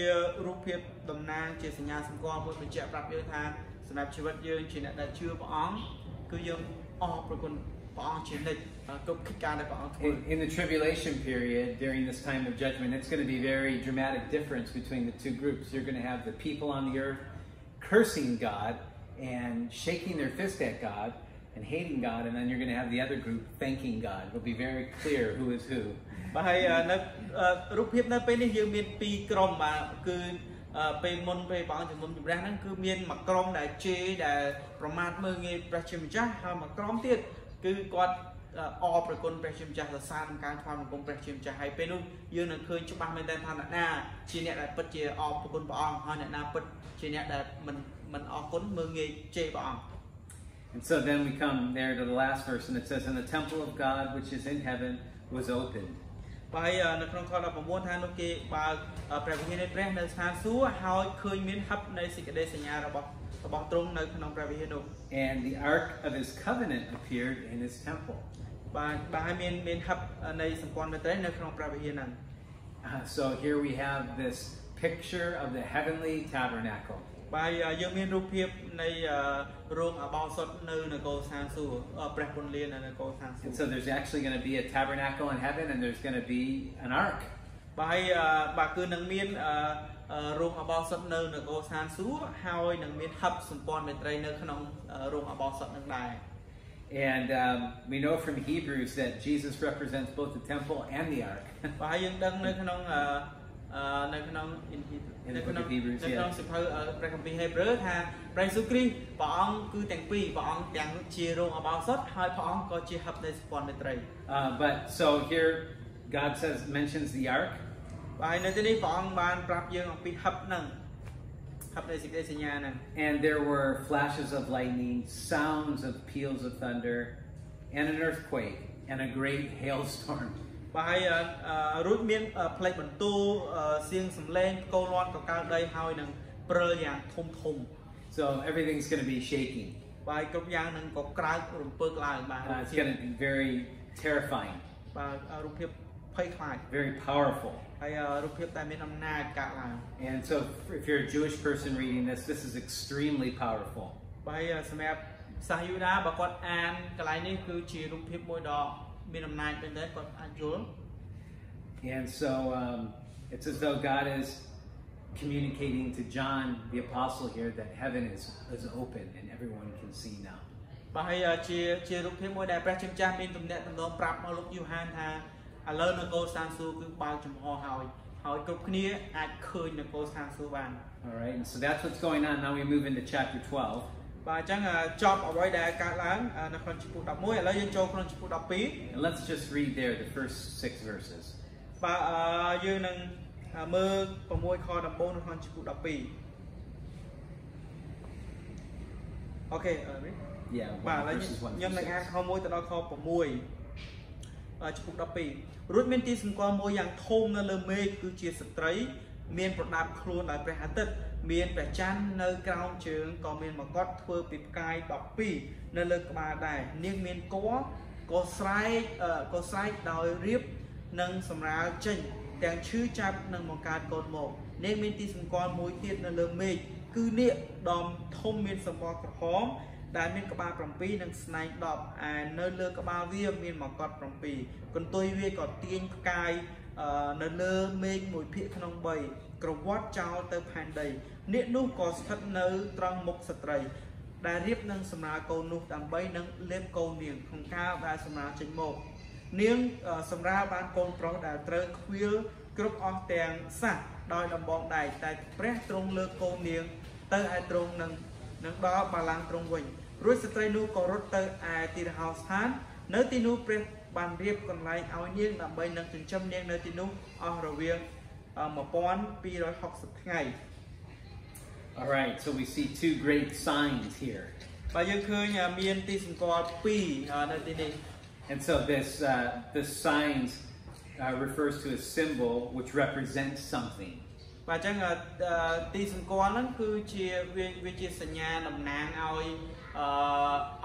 រូបភាពតំណាងជាសញ្ញាសម្គាល់មួយបញ្ជាក់ប្រាប់យើងថាសម្រាប់ជីវិតយើងជាអ្នកដែលជឿព្រះអង្គគឺយើងអរព្រគុណព្រះអង្គជានិច្ចគ្រប់កិច្ចការដែលព្រះអង្គធ្វើ In the tribulation period during this time of judgment it's going to be very dramatic difference between the two groups you're going to have the people on the earth cursing God and shaking their fist at God and hating God, and then you're going to have the other group thanking God. It'll be very clear who is who. បាទហើយនៅរូបភាពនៅពេលនេះយើងមានពីរក្រុមបាទគឺពេលមុនពេលព្រះអង្គជំនុំជម្រះហ្នឹងគឺមានមួយក្រុមដែលជេរដែលប្រមាថមើលងាយព្រះជាម្ចាស់ហើយមួយក្រុមទៀតគឺគាត់អរប្រគុណព្រះជាម្ចាស់សរសើរនឹងការថ្វាយបង្គំព្រះជាម្ចាស់ហើយពេលនោះយើងនឹងឃើញច្បាស់មែនទែនថាអ្នកណាជាអ្នកដែលពិតជាអរប្រគុណព្រះអង្គហើយអ្នកណាពិតជាអ្នកដែលមិនមិនអរគុណមើលងាយជេរព្រះអង្គ And so then we come there to the last verse and it says and the temple of God which is in heaven was opened បាយនៅក្នុងខ19ថានោះគេបើកព្រះវិហារនៃព្រះនៅស្ថានសួគ៌ហើយឃើញមានហឹបនៃសេចក្តីសញ្ញារបស់របស់ទ្រង់នៅក្នុងព្រះវិហារនោះ And the ark of his covenant appeared in his temple បាទបាទហើយមានមានហឹបនៃសម្ព័ន្ធមេត្រីនៅក្នុងព្រះវិហារហ្នឹង So here we have this picture of the heavenly tabernacle បាទយើងមានរូបភាពនៃរោងអបោសុតនៅនគរស្ថានសួគ៌ព្រះពន្លាននៅនគរស្ថានសួគ៌ And so there's actually going to be a tabernacle in heaven and there's going to be an ark បាទហើយបាទគឺនឹងមានរោងអបោសុតនៅនគរស្ថានសួគ៌ហើយនឹងមានហឹបសម្ព័ន្ធមេត្រីនៅក្នុងរោងអបោសុតនឹងដែរ And um, we know from Hebrews that Jesus represents both the temple and the ark. បាទហើយយើងដឹងនៅក្នុងនៅក្នុងនៅក្នុងនៅក្នុងសិភៅព្រះគម្ពីរហេព្រើរថាព្រះយេស៊ូវគ្រីស្ទព្រះអង្គគឺទាំងពីរព្រះអង្គទាំងជារោងអបោសុតហើយព្រះអង្គក៏ជាហឹបនៃសម្ព័ន្ធមេត្រី but so here God says mentions the ark បាទនៅទីនេះព្រះអង្គបានប្រាប់យើងអំពីហឹបហ្នឹងហឹបនៃសេចក្តីសញ្ញាហ្នឹង and there were flashes of lightning sounds of peals of thunder and an earthquake and a great hailstorm បាទហើយរួចមានផ្លេចបន្ទូសៀងសំឡេងកូនលាន់កកើដីហើយនឹងព្រិលយ៉ាងធំធំ so everything's going to be shaking បាទគ្រប់យ៉ាងនឹងក៏ក្រើករំពើកឡើងបាទ it's going to be very terrifying បាទរូបភាពភ័យខ្លាច very powerful ហើយរូបភាពតែមានអំណាចកើតឡើង and so if you're a Jewish person reading this this is extremely powerful បាទសម្រាប់សាសយូដាបើគាត់អានកន្លែងនេះគឺជារូបភាពមួយដ៏ មានអំណាចមែនទែនគាត់អាចយល់ And so um, it's as though God is communicating to John the apostle here that heaven is is open and everyone can see now បាទហើយជាជារូបភាពមួយដែលព្រះជាម្ចាស់មានទំនាក់ទំនងប្រាប់មកលោកយូហានថាឥឡូវនគរស្ថានសួគ៌គឺបើកចំហហើយហើយគ្រប់គ្នាអាចឃើញនគរស្ថានសួគ៌បាន All right and so that's what's going on now we move into chapter 12 បាទអញ្ចឹងចប់អ្វីដែលកើតឡើងនៅក្នុងជំពូក11ឥឡូវយើងចូលក្នុងជំពូក12 And let's just read there the first 6 verses បាទយើងនឹងមើល6ខដំបូងនៅក្នុងជំពូក12អូខេ Yeah បាទឥឡូវខ្ញុំនឹងអានខ1ទៅដល់ខ6ជំពូក12រួចមានទីសម្គាល់មួយយ៉ាងធំនៅលើមេឃគឺជាស្ត្រី មានប្រដាប់ខ្លួនដោយព្រះអាទិត្យមានព្រះច័ន្ទនៅក្រោមជើងក៏មានមកុដធ្វើពីផ្កាយ12នៅលើក្បាលដែរនាងមានគល់ក៏ស្រែកក៏ស្រែកដោយរៀបនិងសម្រាលចេញទាំងឈឺចាប់និងបង្កើតកូនមកនាងមានទីសម្គាល់មួយទៀតនៅលើមេឃគឺនាគដំធំមានសម្បល់ក្រហមដែលមានក្បាល7និងស្នែង10ឯនៅលើក្បាលវាមានមកុដ7កន្ទុយវាក៏ទាញផ្កាយ នៅលើមេឃមួយភាគក្នុង3ក្រវត្តចោលទៅផែនដីនាគនោះក៏ស្ថិតនៅត្រង់មុខស្ត្រីដែលរៀបនឹងសម្រាលកូននោះដើម្បីនឹងលេបកូននាងក្នុងការដែលសម្រាលចេញមកនាងអឺសម្រាលបានកូនប្រុសដែលត្រូវខ្វៀលគ្រប់អស់ទាំងសះដោយដំបងដែកតែព្រះទ្រង់លើកកូននាង ទៅឯទ្រង់នឹងនឹងដល់បាឡាំងទ្រង់វិញរួចស្ត្រីនោះក៏រត់ទៅឯទីរហោស្ថាន នៅទីនោះព្រះ បានរៀបកន្លែងឲ្យនាងដើម្បីនឹងចិញ្ចឹមនាងនៅទីនោះអស់រវាង1260ថ្ងៃ All right so we see two great signs here បាទយើងឃើញមានទីសង្កល់2នៅទីនេះ And so this uh this signs uh, refers to a symbol which represents something បាទអញ្ចឹងទីសង្កល់ហ្នឹងគឺជាវាវាជាសញ្ញាតំណាងឲ្យ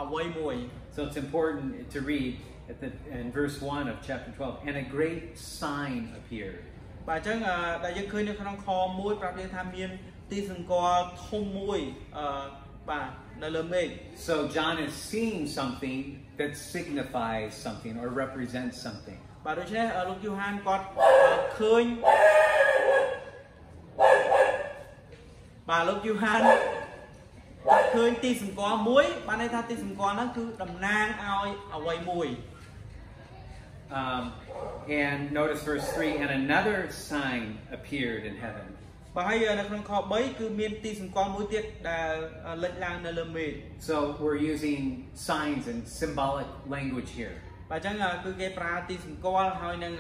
អ្វីមួយ So it's important to read at the in verse 1 of chapter 12, and a great sign appeared. បាទអញ្ចឹងអ่าដែលយើងឃើញនៅក្នុងខ1ប្រាប់យើងថាមានទីសម្គាល់ធំមួយអឺបាទនៅលើមេឃ So John is seeing something that signifies something or represents something. បាទដូច្នេះអ่าលោកយូហានគាត់អឺឃើញបាទលោកយូហានគាត់ឃើញទីសម្គាល់មួយបានន័យថាទីសម្គាល់ហ្នឹងគឺតំណាងឲ្យអ្វីមួយ Um, and notice verse 3 and another sign appeared in heaven. បាទហើយនៅក្នុងខ3គឺមានទីសម្គាល់មួយទៀតដែលលេចឡើងនៅលើមេឃ So we're using signs and symbolic language here. បាទអញ្ចឹងគឺគេប្រើទីសម្គាល់ហើយនឹង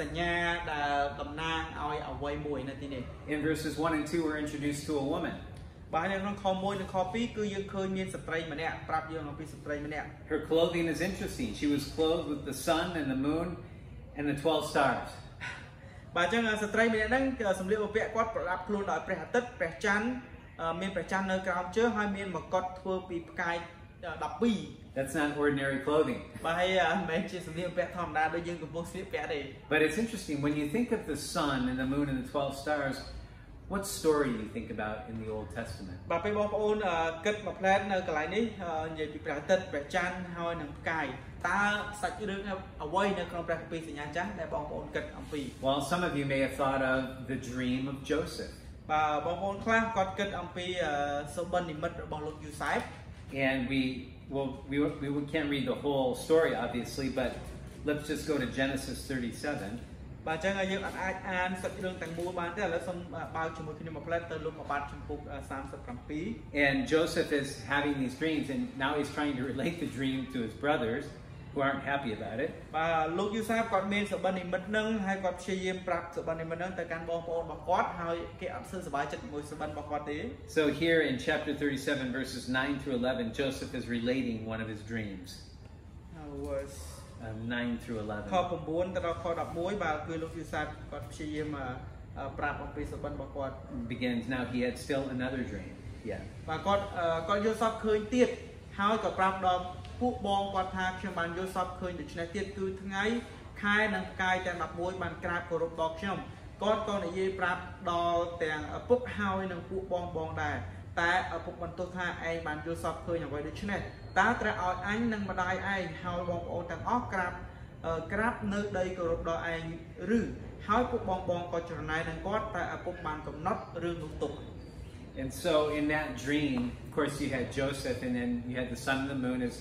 សញ្ញាដែលតំណាងឲ្យអ្វីមួយនៅទីនេះ In verses 1 and 2, we're introduced to a woman. បាទនៅក្នុងខ1និងខ2គឺយើងឃើញមានស្ត្រីម្នាក់ប្រាប់យើងអំពីស្ត្រីម្នាក់ Her clothing is interesting. She was clothed with the sun and the moon and the 12 stars. បាទអញ្ចឹងស្ត្រីម្នាក់ហ្នឹងគឺសម្លៀកបំពាក់គាត់ប្រដាប់ខ្លួនដោយព្រះអាទិត្យព្រះច័ន្ទអឺមានព្រះច័ន្ទនៅក្រោមជើងហើយមានមកុដធ្វើពីផ្កាយ12 That's not ordinary clothing. បាទហើយអឺមិនមែនជាសម្លៀកបំពាក់ធម្មតាដូចយើងកំពុងស្លៀកពាក់ទេ But it's interesting when you think of the sun and the moon and the 12 stars, what story do you think about in the Old Testament? បាទពេលបងប្អូនអឺគិតមួយផ្លែតនៅកន្លែងនេះអឺនិយាយពីព្រះអាទិត្យព្រះច័ន្ទហើយនឹងផ្កាយតើសាច់រឿងអ្វីនៅក្នុងព្រះគម្ពីរសញ្ញាចាស់ដែលបងប្អូនគិតអំពី Well, some of you may have thought of the dream of Joseph. បាទបងប្អូនខ្លះគាត់គិតអំពីអឺសុបិននិមិត្តរបស់លោកយូសែប And we, well, we, we can't read the whole story, obviously, but let's just go to Genesis 37. បាទអញ្ចឹងយើងអត់អាចអានសាច់រឿងទាំងមូលបានទេឥឡូវសូមបើកជាមួយគ្នាមួយផ្លែតទៅលោកមួយបាត់ចំពុក37 And Joseph is having these dreams, and now he's trying to relate the dream to his brothers who aren't happy about it. បាទលោកយូសាបគាត់មានសុបិននិមិត្តនឹងហើយគាត់ព្យាយាមប្រាប់សុបិននិមិត្តនឹងទៅកាន់បងប្អូនរបស់គាត់ហើយគេអត់សើសប្បាយចិត្តជាមួយសុបិនរបស់គាត់ទេ So here in chapter 37, verses 9 through 11, Joseph is relating one of his dreams. verse Um, 9 through ខ 11. 9ទៅដល់ខ11បាទគឺលោកយូសាបគាត់ព្យាយាមអឺអឺប្រាប់អំពីសុបិនរបស់គាត់ Begins now, he had still another dream. Yeah. បាទគាត់អឺគាត់យល់សពឃើញទៀតហើយក៏ប្រាប់ដល់ពួកបងគាត់ថាខ្ញុំបានយល់សពឃើញដូច្នេះទៀតគឺថ្ងៃខែនិងផ្កាយទាំង11បានក្រាបគោរពដល់ខ្ញុំគាត់ក៏និយាយប្រាប់ដល់ទាំងឪពុកហើយនិងពួកបងបងដែរតែឪពុកបន្ទោសថាឯងបានយល់សពឃើញអ្វីដូច្នេះ តើត្រូវឲ្យអញនិងម្ដាយឯងហើយបងប្អូនទាំងអស់ក្រាបអឺក្រាបនៅដីគោរពដល់ឯងឬហើយពួកបងបងក៏ច្រណែននឹងគាត់តែឪពុកបានកំណត់រឿងនោះទុក And so in that dream, of course, you had Joseph, and then you had the sun and the moon as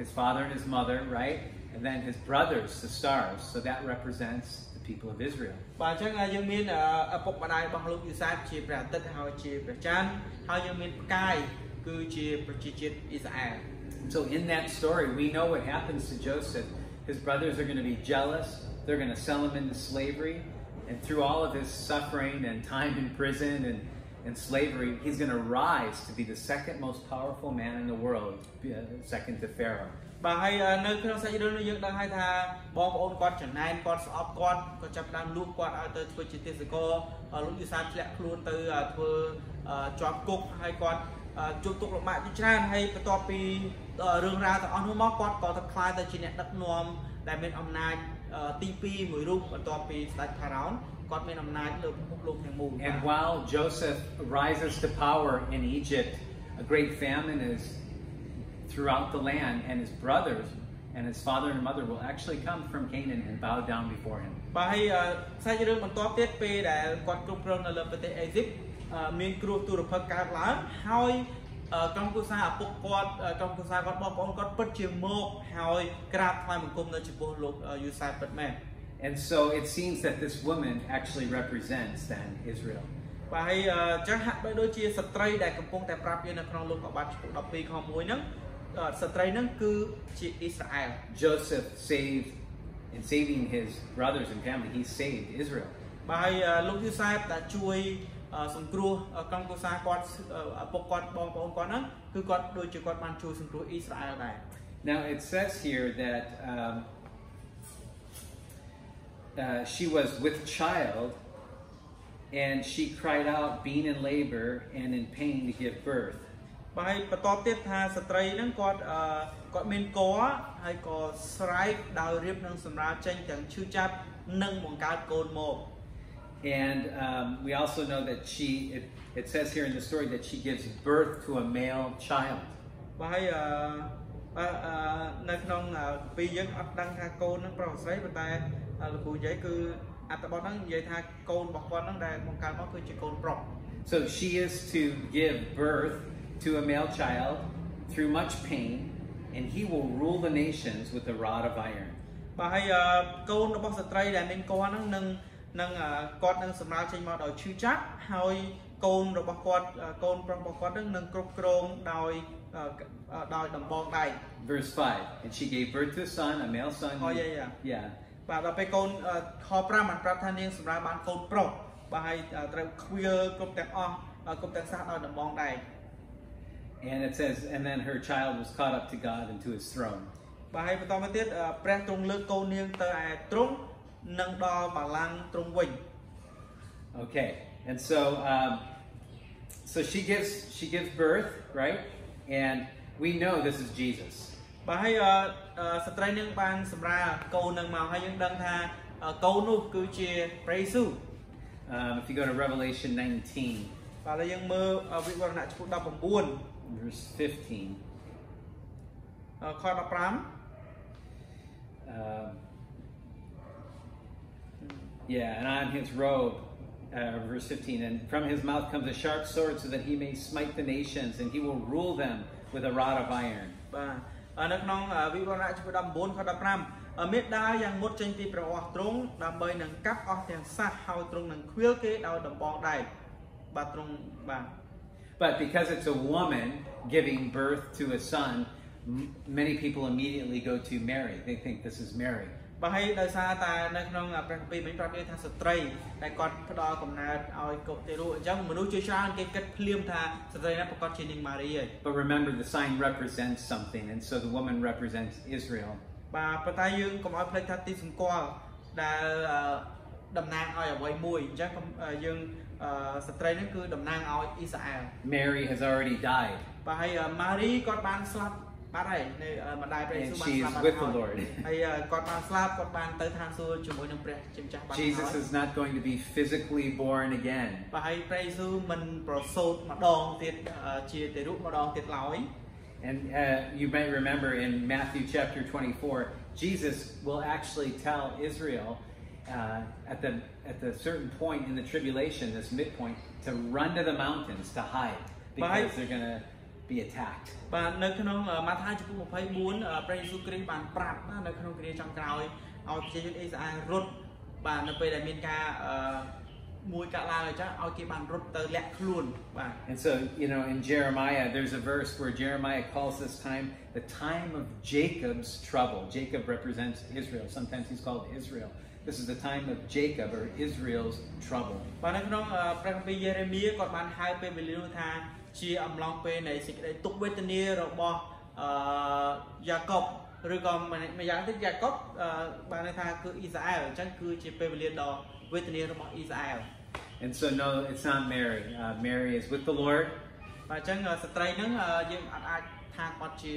his father and his mother, right? And then his brothers, the stars. So that represents the people of Israel. បាទអញ្ចឹងយើងមានឪពុកម្ដាយរបស់លោកយូសាបជាព្រះអាទិត្យហើយជាព្រះច័ន្ទហើយយើងមានផ្កាយគឺជាប្រជាជាតិអ៊ីស្រាអែល So in that story, we know what happens to Joseph. His brothers are going to be jealous. They're going to sell him into slavery. And through all of his suffering and time in prison and, and slavery, he's going to rise to be the second most powerful man in the world, uh, second to Pharaoh. បាទហើយនៅក្នុងសាច់រឿងនេះយើងដឹងហើយថាបងប្អូនគាត់ចំណែនគាត់ស្អប់គាត់គាត់ចាប់ផ្ដើមលួចគាត់ឲ្យទៅធ្វើជាទេសកលលោកយូសាបធ្លាក់ខ្លួនទៅធ្វើជាប់គុកហើយគាត់ ជួបទុកលំបាកជាច្រើនហើយបន្ទាប់ពីរឿងរ៉ាវទាំងអស់នោះមកគាត់ក៏ទៅខ្លាយទៅជាអ្នកដឹកនាំដែលមានអំណាចទី2មួយរូបបន្ទាប់ពីស្ដេចផារ៉ោនគាត់មានអំណាចលើពិភពលោកទាំងមូល And while Joseph rises to power in Egypt, a great famine is throughout the land, and his brothers and his father and mother will actually come from Canaan and bow down before him. បាទហើយសាច់រឿងបន្ទាប់ទៀតពេលដែលគាត់គ្រប់គ្រងនៅលើប្រទេសអេស៊ីបមានគ្រោះទុរភិក្សកើតឡើងហើយអឺក្រុមគ្រួសារឪពុកគាត់អឺក្រុមគ្រួសារគាត់បងប្អូនគាត់ពិតជាមកហើយក្រាបថ្វាយបង្គំនៅចំពោះលោកយូសែបពិតមែន And so it seems that this woman actually represents then Israel. បាទហើយអឺចឹងហាក់បីដូចជាស្ត្រីដែលកំពុងតែប្រាប់យើងនៅក្នុងលោកកបាត់ចំពោះ12ខ1ហ្នឹងអឺស្ត្រីហ្នឹងគឺជាអ៊ីស្រាអែល Joseph saved, in saving his brothers and family, he saved Israel. បាទហើយអឺលោកយូសែបដែលជួយអឺសង្គ្រោះអឺក្រុមគ្រួសារគាត់អឺឪពុកគាត់បងប្អូនគាត់ហ្នឹងគឺគាត់ដូចជាគាត់បានជួយសង្គ្រោះអ៊ីស្រាអែលដែរ Now it says here that um, uh, she was with child and she cried out, being in labor and in pain to give birth. បាទហើយបន្តទៀតថាស្ត្រីហ្នឹងគាត់អឺគាត់មានកហើយក៏ស្រែកដោយរៀបនឹងសម្រាលចេញទាំងឈឺចាប់និងបង្កើតកូនមក And um, we also know that she, it, it says here in the story that she gives birth to a male child. បាទហើយអឺបាទអឺនៅក្នុងអឺពីយើងអត់ដឹងថាកូនហ្នឹងប្រុសស្រីប៉ុន្តែអឺលោកគ្រូនិយាយគឺអត្ថបទហ្នឹងនិយាយថាកូនរបស់គាត់ហ្នឹងដែលបង្កើតមកគឺជាកូនប្រុស So she is to give birth to a male child through much pain, and he will rule the nations with a rod of iron. បាទហើយកូនរបស់ស្ត្រីដែលមានកហ្នឹងនឹងនឹងអឺគាត់នឹងសម្រាប់ចេញមកដោយឈឺចាប់ហើយកូនរបស់គាត់អឺកូនប្រុសរបស់គាត់នឹងនឹងគ្រប់គ្រងដោយអឺអឺដោយដំបងដៃ Verse 5 And she gave birth to a son, a male son. Oh, yeah, yeah. Yeah. បាទដល់ពេលកូនអឺខ5បានប្រាប់ថានាងសម្រាប់បានកូនប្រុសបាទហើយអឺត្រូវខ្វៀលគ្រប់ទាំងអស់អឺគ្រប់ទាំងសះដោយដំបងដៃ And it says, And then her child was caught up to God and to his throne. បាទហើយបន្តមកទៀតអឺព្រះទ្រង់លើកកូននាងទៅឯទ្រង់និងដល់បល្ល័ង្កទ្រង់វិញ Okay. And so um, so she gives she gives birth, right? And we know this is Jesus. បាទហើយអឺអឺស្ត្រីនឹងបានសម្រាលកូននឹងមកហើយយើងដឹងថាអឺកូននោះគឺជាព្រះយេស៊ូវ Um, if you go to Revelation 19, បាទហើយយើងមើលអឺវិវរណៈចំពោះ19 verse 15. អឺខ15 Um, yeah, and on his robe, uh, verse 15, and from his mouth comes a sharp sword so that he may smite the nations, and he will rule them with a rod of iron. បាទអឺនៅក្នុងអឺវិវរណៈចំពោះ19ខ15អឺមេត្តាយ៉ាងមុតចេញពីព្រះអស់ទ្រង់ដើម្បីនឹងកាប់អស់ទាំងសះហើយទ្រង់នឹងខ្វៀលគេដោយដំបងដែកបាទទ្រង់បាទ But because it's a woman giving birth to a son, m- many people immediately go to Mary. They think this is Mary. បាទហើយដោយសារតែនៅក្នុងព្រះគម្ពីរមិញប្រាប់យើងថាស្ត្រីដែលគាត់ផ្ដល់កំណើតឲ្យកុទេរុអញ្ចឹងមនុស្សជាច្រើនគេគិតភ្លាមថាស្ត្រីហ្នឹងប្រកាសជានាងម៉ារីហើយ But remember, the sign represents something, and so the woman represents Israel. បាទប៉ុន្តែយើងកុំឲ្យភ្លេចថាទីសម្គាល់ដែលអឺតំណាងឲ្យអ្វីមួយអញ្ចឹងកុំអឺយើងអឺ ស្ត្រីហ្នឹងគឺតំណាងឲ្យអ៊ីស្រាអែល Mary has already died, បាទហើយម៉ារីគាត់បានស្លាប់បាត់ហើយនៅអឺម្ដាយព្រះយេស៊ូវ And បាន she ស្លា is ប់បាត់ with the ហើយ Lord. ហើយអឺគាត់បានស្លាប់គាត់បានទៅឋានសួគ៌ជាមួយនឹងព្រះជាម្ចាស់បានហើយ Jesus is not going to be physically born again. បាទហើយព្រះយេស៊ូវមិនប្រសូតម្ដងទៀតអឺជាទេរុម្ដងទៀតឡើយ And uh, you may remember in Matthew chapter 24, Jesus will actually tell Israel uh, at the at the certain point in the tribulation, this midpoint, to run to the mountains to hide because Right. they're going to be attacked. បាទនៅក្នុងអឺម៉ាថាយចំពោះ24អឺព្រះយេស៊ូវគ្រីស្ទបានប្រាប់ណានៅក្នុងគ្រាចុងក្រោយឲ្យប្រជាជនអ៊ីស្រាអែលរត់បាទនៅពេលដែលមានការអឺមួយកាក់ឡើងអញ្ចឹងឲ្យគេបានរត់ទៅលាក់ខ្លួនបាទ And so, you know, in Jeremiah, there's a verse where Jeremiah calls this time the time of Jacob's trouble. Jacob represents Israel. Sometimes he's called Israel. This is the time of Jacob or Israel's trouble. បាទនៅក្នុងអឺព្រះគម្ពីរយេរេមៀគាត់បានហៅពេលវេលានោះថាជាអំឡុងពេលនៃសេចក្តីទុក្ខវេទនារបស់អឺយ៉ាកុបឬក៏ម្យ៉ាងទៀតយ៉ាកុបអឺបានន័យថាគឺអ៊ីស្រាអែលអញ្ចឹងគឺជាពេលវេលាដ៏វេទនារបស់អ៊ីស្រាអែល And so, no, it's not Mary. Uh, Mary is with the Lord. បាទអញ្ចឹងអឺស្ត្រីហ្នឹងអឺយើងអាចអាចថាគាត់ជា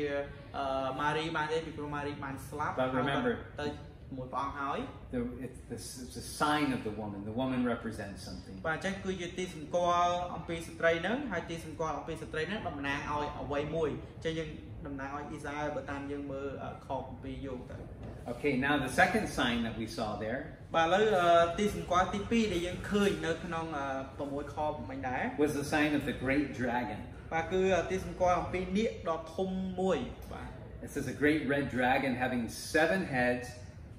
អឺម៉ារីបានទេពីព្រោះម៉ារីបានស្លាប់ But remember- ទៅជា មួយព្រះអង្គហើយ The, it's, this it's a sign of the woman. The woman represents something. បាទអញ្ចឹងគឺជាទីសម្គាល់អំពីស្ត្រីហ្នឹងហើយទីសម្គាល់អំពីស្ត្រីហ្នឹងតំណាងឲ្យអ្វីមួយអញ្ចឹងយើងតំណាងឲ្យអ៊ីស្រាអែលបើតាមយើងមើលអឺខ7យោគទៅ Okay, now the second sign that we saw there បាទឥឡូវអឺទីសម្គាល់ទី2ដែលយើងឃើញនៅក្នុងអឺ6ខមិញដែរ was the sign of the great dragon. ប បាទគឺទីសម្គាល់អំពីនាគដ៏ធំមួយបាទ It says a great red dragon having seven heads,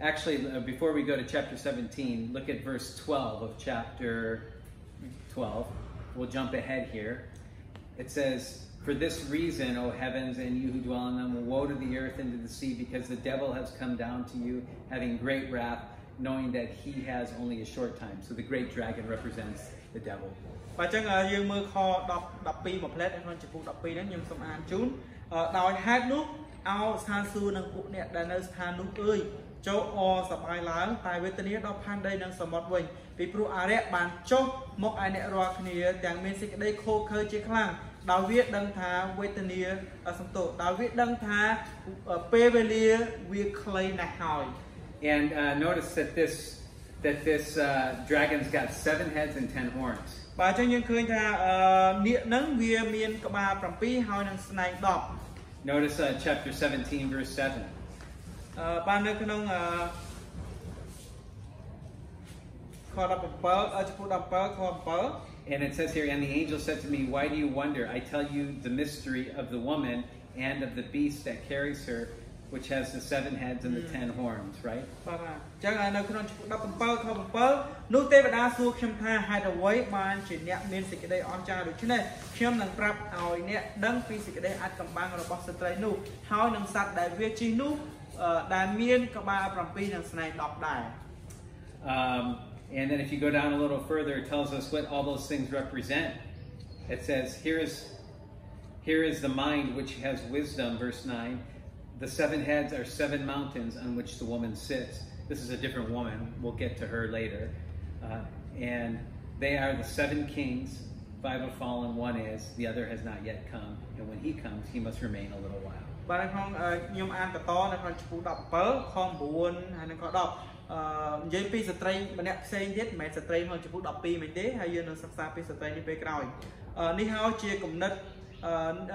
actually, uh, before we go to chapter 17, look at verse 12 of chapter 12. We'll jump ahead here. It says, For this reason, O heavens, and you who dwell in them, woe to the earth and to the sea, because the devil has come down to you, having great wrath, knowing that he has only a short time. So the great dragon represents the devil. បាទអញ្ចឹងអឺយើងមើលខ10 12មួយផ្លែតនៅក្នុងចំពុក12ហ្នឹងខ្ញុំសូមអានជូនអឺដោយហេតុនោះអោស្ថានសួគ៌និងពួកអ្នកដែលនៅស្ថាននោះអើយ ចូលអសប្បាយឡើងតែវេទនាដល់ផានដីនិងសមុទ្រវិញពីព្រោះអរិយបានចុះមកឲ្យអ្នករាល់គ្នាទាំងមានសេចក្តីខូខើជាខ្លាំងដោយវាដឹងថាវេទនាអសំទោសដោយវាដឹងថាពេលវេលាវាខ្លីណាស់ហើយ And uh, notice that this that this uh, dragon's got seven heads and ten horns. បាទអញ្ចឹងយើងឃើញថាអឺនាគហ្នឹងវាមានក្បាល7ហើយនឹងស្នែង10 Notice uh, chapter 17, verse 7. អឺបាននៅក្នុងអឺខ17អឺចំពោះ17ខ7 And it says here, And the angel said to me, Why do you wonder? I tell you the mystery of the woman and of the beast that carries her, which has the seven heads and the ten horns, right? បាទបាទអញ្ចឹងនៅក្នុងចំពោះ17ខ7នោះទេវតាសួរខ្ញុំថាហេតុអ្វីបានជាអ្នកមានសេចក្តីអស្ចារ្យដូច្នេះខ្ញុំនឹងប្រាប់ឲ្យអ្នកដឹងពីសេចក្តីអាចកំបាំងរបស់ស្ត្រីនោះហើយនឹងសត្វដែលវាជិះនោះអឺ ដែលមានក្បាល7និងស្នែង10ដែរ Um, and then if you go down a little further, it tells us what all those things represent. It says, Here is, here is the mind which has wisdom, verse 9. The seven heads are seven mountains on which the woman sits. This is a different woman. We'll get to her later. Uh, and they are the seven kings. Five have fallen, one is, the other has not yet come. And when he comes, he must remain a little while. បាទនៅក្នុងអឺខ្ញុំអានបន្តនៅក្នុងចំពោះ17ខ9ហើយនឹងខ10អឺនិយាយពីស្ត្រីម្នាក់ផ្សេងទៀតមិនមែនស្ត្រីក្នុងចំពោះ12មែនទេហើយយើងនឹងសិក្សាពីស្ត្រីនេះពេលក្រោយអឺនេះហើយជាគំនិត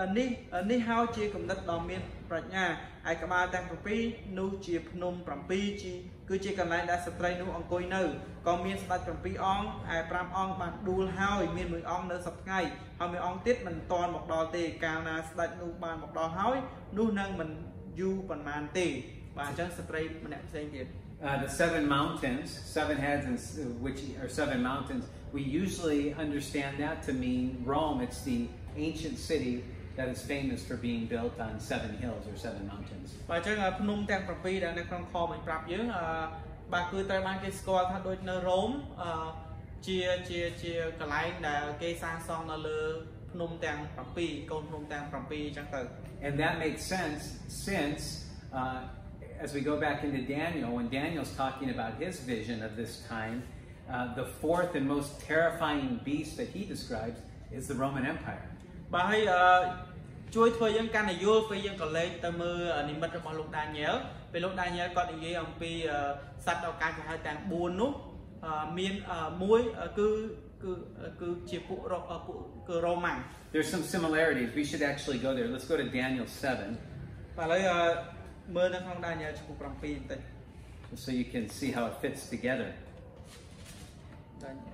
អឺនេះនេះហើយជាគំនិតដ៏មានប្រាជ្ញាឯក្បាលទាំង7នោះជាភ្នំ7ជា គឺជាកន្លែងដែលស្ត្រីនោះអង្គុយនៅក៏មានស្ដេច7អង្គឯ5អង្គបានដួលហើយមានមួយអង្គនៅសប្តាហ៍ហើយមួយអង្គទៀតមិនទាន់មកដល់ទេកាលណាស្ដេចនោះបានមកដល់ហើយនោះនឹងមិនយូរប៉ុន្មានទេបាទអញ្ចឹងស្ត្រីម្នាក់ផ្សេងទៀត Uh, the seven mountains, seven heads, and s- which are seven mountains, we usually understand that to mean Rome. It's the ancient city that is famous for being built on seven hills or seven mountains. បាទអញ្ចឹងភ្នំទាំង7ដែលនៅក្នុងខមិញប្រាប់យើងអឺបាទគឺត្រូវបានគេស្គាល់ថាដូចនៅរ៉ូមអឺជាជាជាកន្លែងដែលគេសាងសង់នៅលើភ្នំទាំង7កូនភ្នំទាំង7អញ្ចឹងទៅ And that makes sense since, uh, as we go back into Daniel, when Daniel's talking about his vision of this time, uh, the fourth and most terrifying beast that he describes is the Roman Empire. បាទហើយអឺជួយធ្វើយើងកាន់តែយល់ពេលយើងក៏លេខទៅមើលនិមិត្តរបស់លោកដានីយ៉ែលពេលលោកដានីយ៉ែលគាត់និយាយអំពីអឺសត្វអកាសគេហៅទាំង4នោះអឺមានអឺមួយអឺគឺគឺគឺជាពួករ៉ូអឺពួកគឺរ៉ូម៉ាំង There's some similarities. We should actually go there. Let's go to Daniel 7បាទឥឡូវអឺមើលនៅក្នុងដានីយ៉ែលចំពោះ7បន្តិច so you can see how it fits together. ដានីយ៉ែល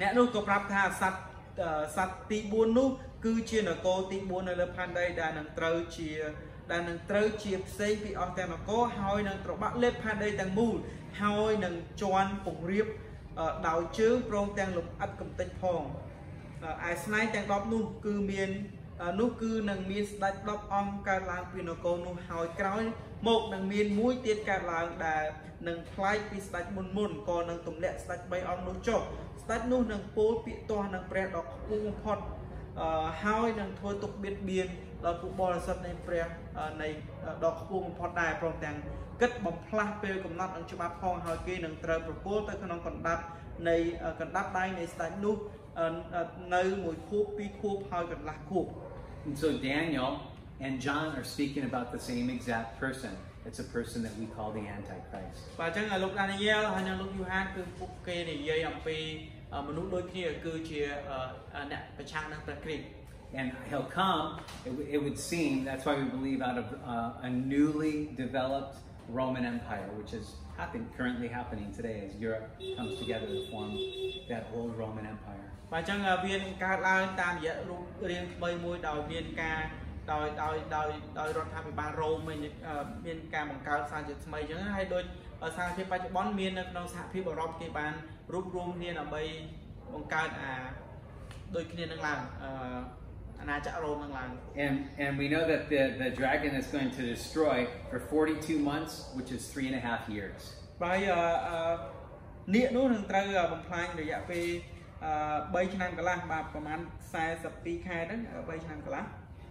អឺអឺអ្នកនោះក៏ប្រាប់ថាសត្វអឺសត្វទី4នោះ គឺជានគរទី4នៅលើផែនដីដែលនឹងត្រូវជាដែលនឹងត្រូវជាផ្សេងពីអស់ទាំងនគរហើយនឹងត្របាក់លេបផែនដីទាំងមូលហើយនឹងជន់ពង្រៀបអឺដោយជើងព្រមទាំងលំអិតកំតិចផងអឺឯស្នែងទាំង10នោះគឺមានអឺនោះគឺនឹងមានស្ដេច10អង្គកើតឡើងពីនគរនោះហើយក្រោយ មកនឹងមានមួយទៀតកើតឡើងដែលនឹងផ្លាយពីស្ដេចមុនមុនក៏នឹងទម្លាក់ស្ដេច3អង្គនោះចុះស្ដេចនោះនឹងពោលពាក្យទាស់នឹងព្រះដ៏ខ្ពស់បំផុតអឺហើយនឹងធ្វើទុកបៀតបៀនដល់ពួកបរិសុទ្ធនៃព្រះនៃដ៏ខ្ពស់បំផុតដែរព្រមទាំងគិតបំផ្លាស់ពេលកំណត់នឹងច្បាប់ផងហើយគេនឹងត្រូវប្រគល់ទៅក្នុងកណ្ដាប់នៃកណ្ដាប់ដៃនៃស្ដេចនោះនៅមួយខួបពីរខួបហើយកន្លះខួប And so Daniel and John are speaking about the same exact person. It's a person that we call the Antichrist. បាទអញ្ចឹងលោក Daniel ហើយនិងលោក Johan គឺពួកគេនិយាយអំពីមនុស្សដូចគ្នាគឺជាអ្នកប្រឆាំងនឹងព្រះគ្រីស្ទ And he'll come, it, it would seem, that's why we believe out of uh, a newly developed Roman Empire, which is happen, currently happening today as Europe comes together to form that old Roman Empire. បាទអញ្ចឹងវានឹងកើតឡើងតាមរយៈរូបរាងថ្មីមួយដោយមានការ ដោយដោយដោយដោយរដ្ឋាភិបាលរ៉ូមមានការបង្កើតសារជាថ្មីអញ្ចឹងហើយដូចសារភាពបច្ចុប្បន្នមាននៅក្នុងសហភាពអឺរ៉ុបគេបានរួបរวมគ្នាដើម្បីបង្កើតអាដូចគ្នានឹងឡើងអឺ and, and we know that the, the dragon is going to destroy for 42 months, which is three and a half years. ហើ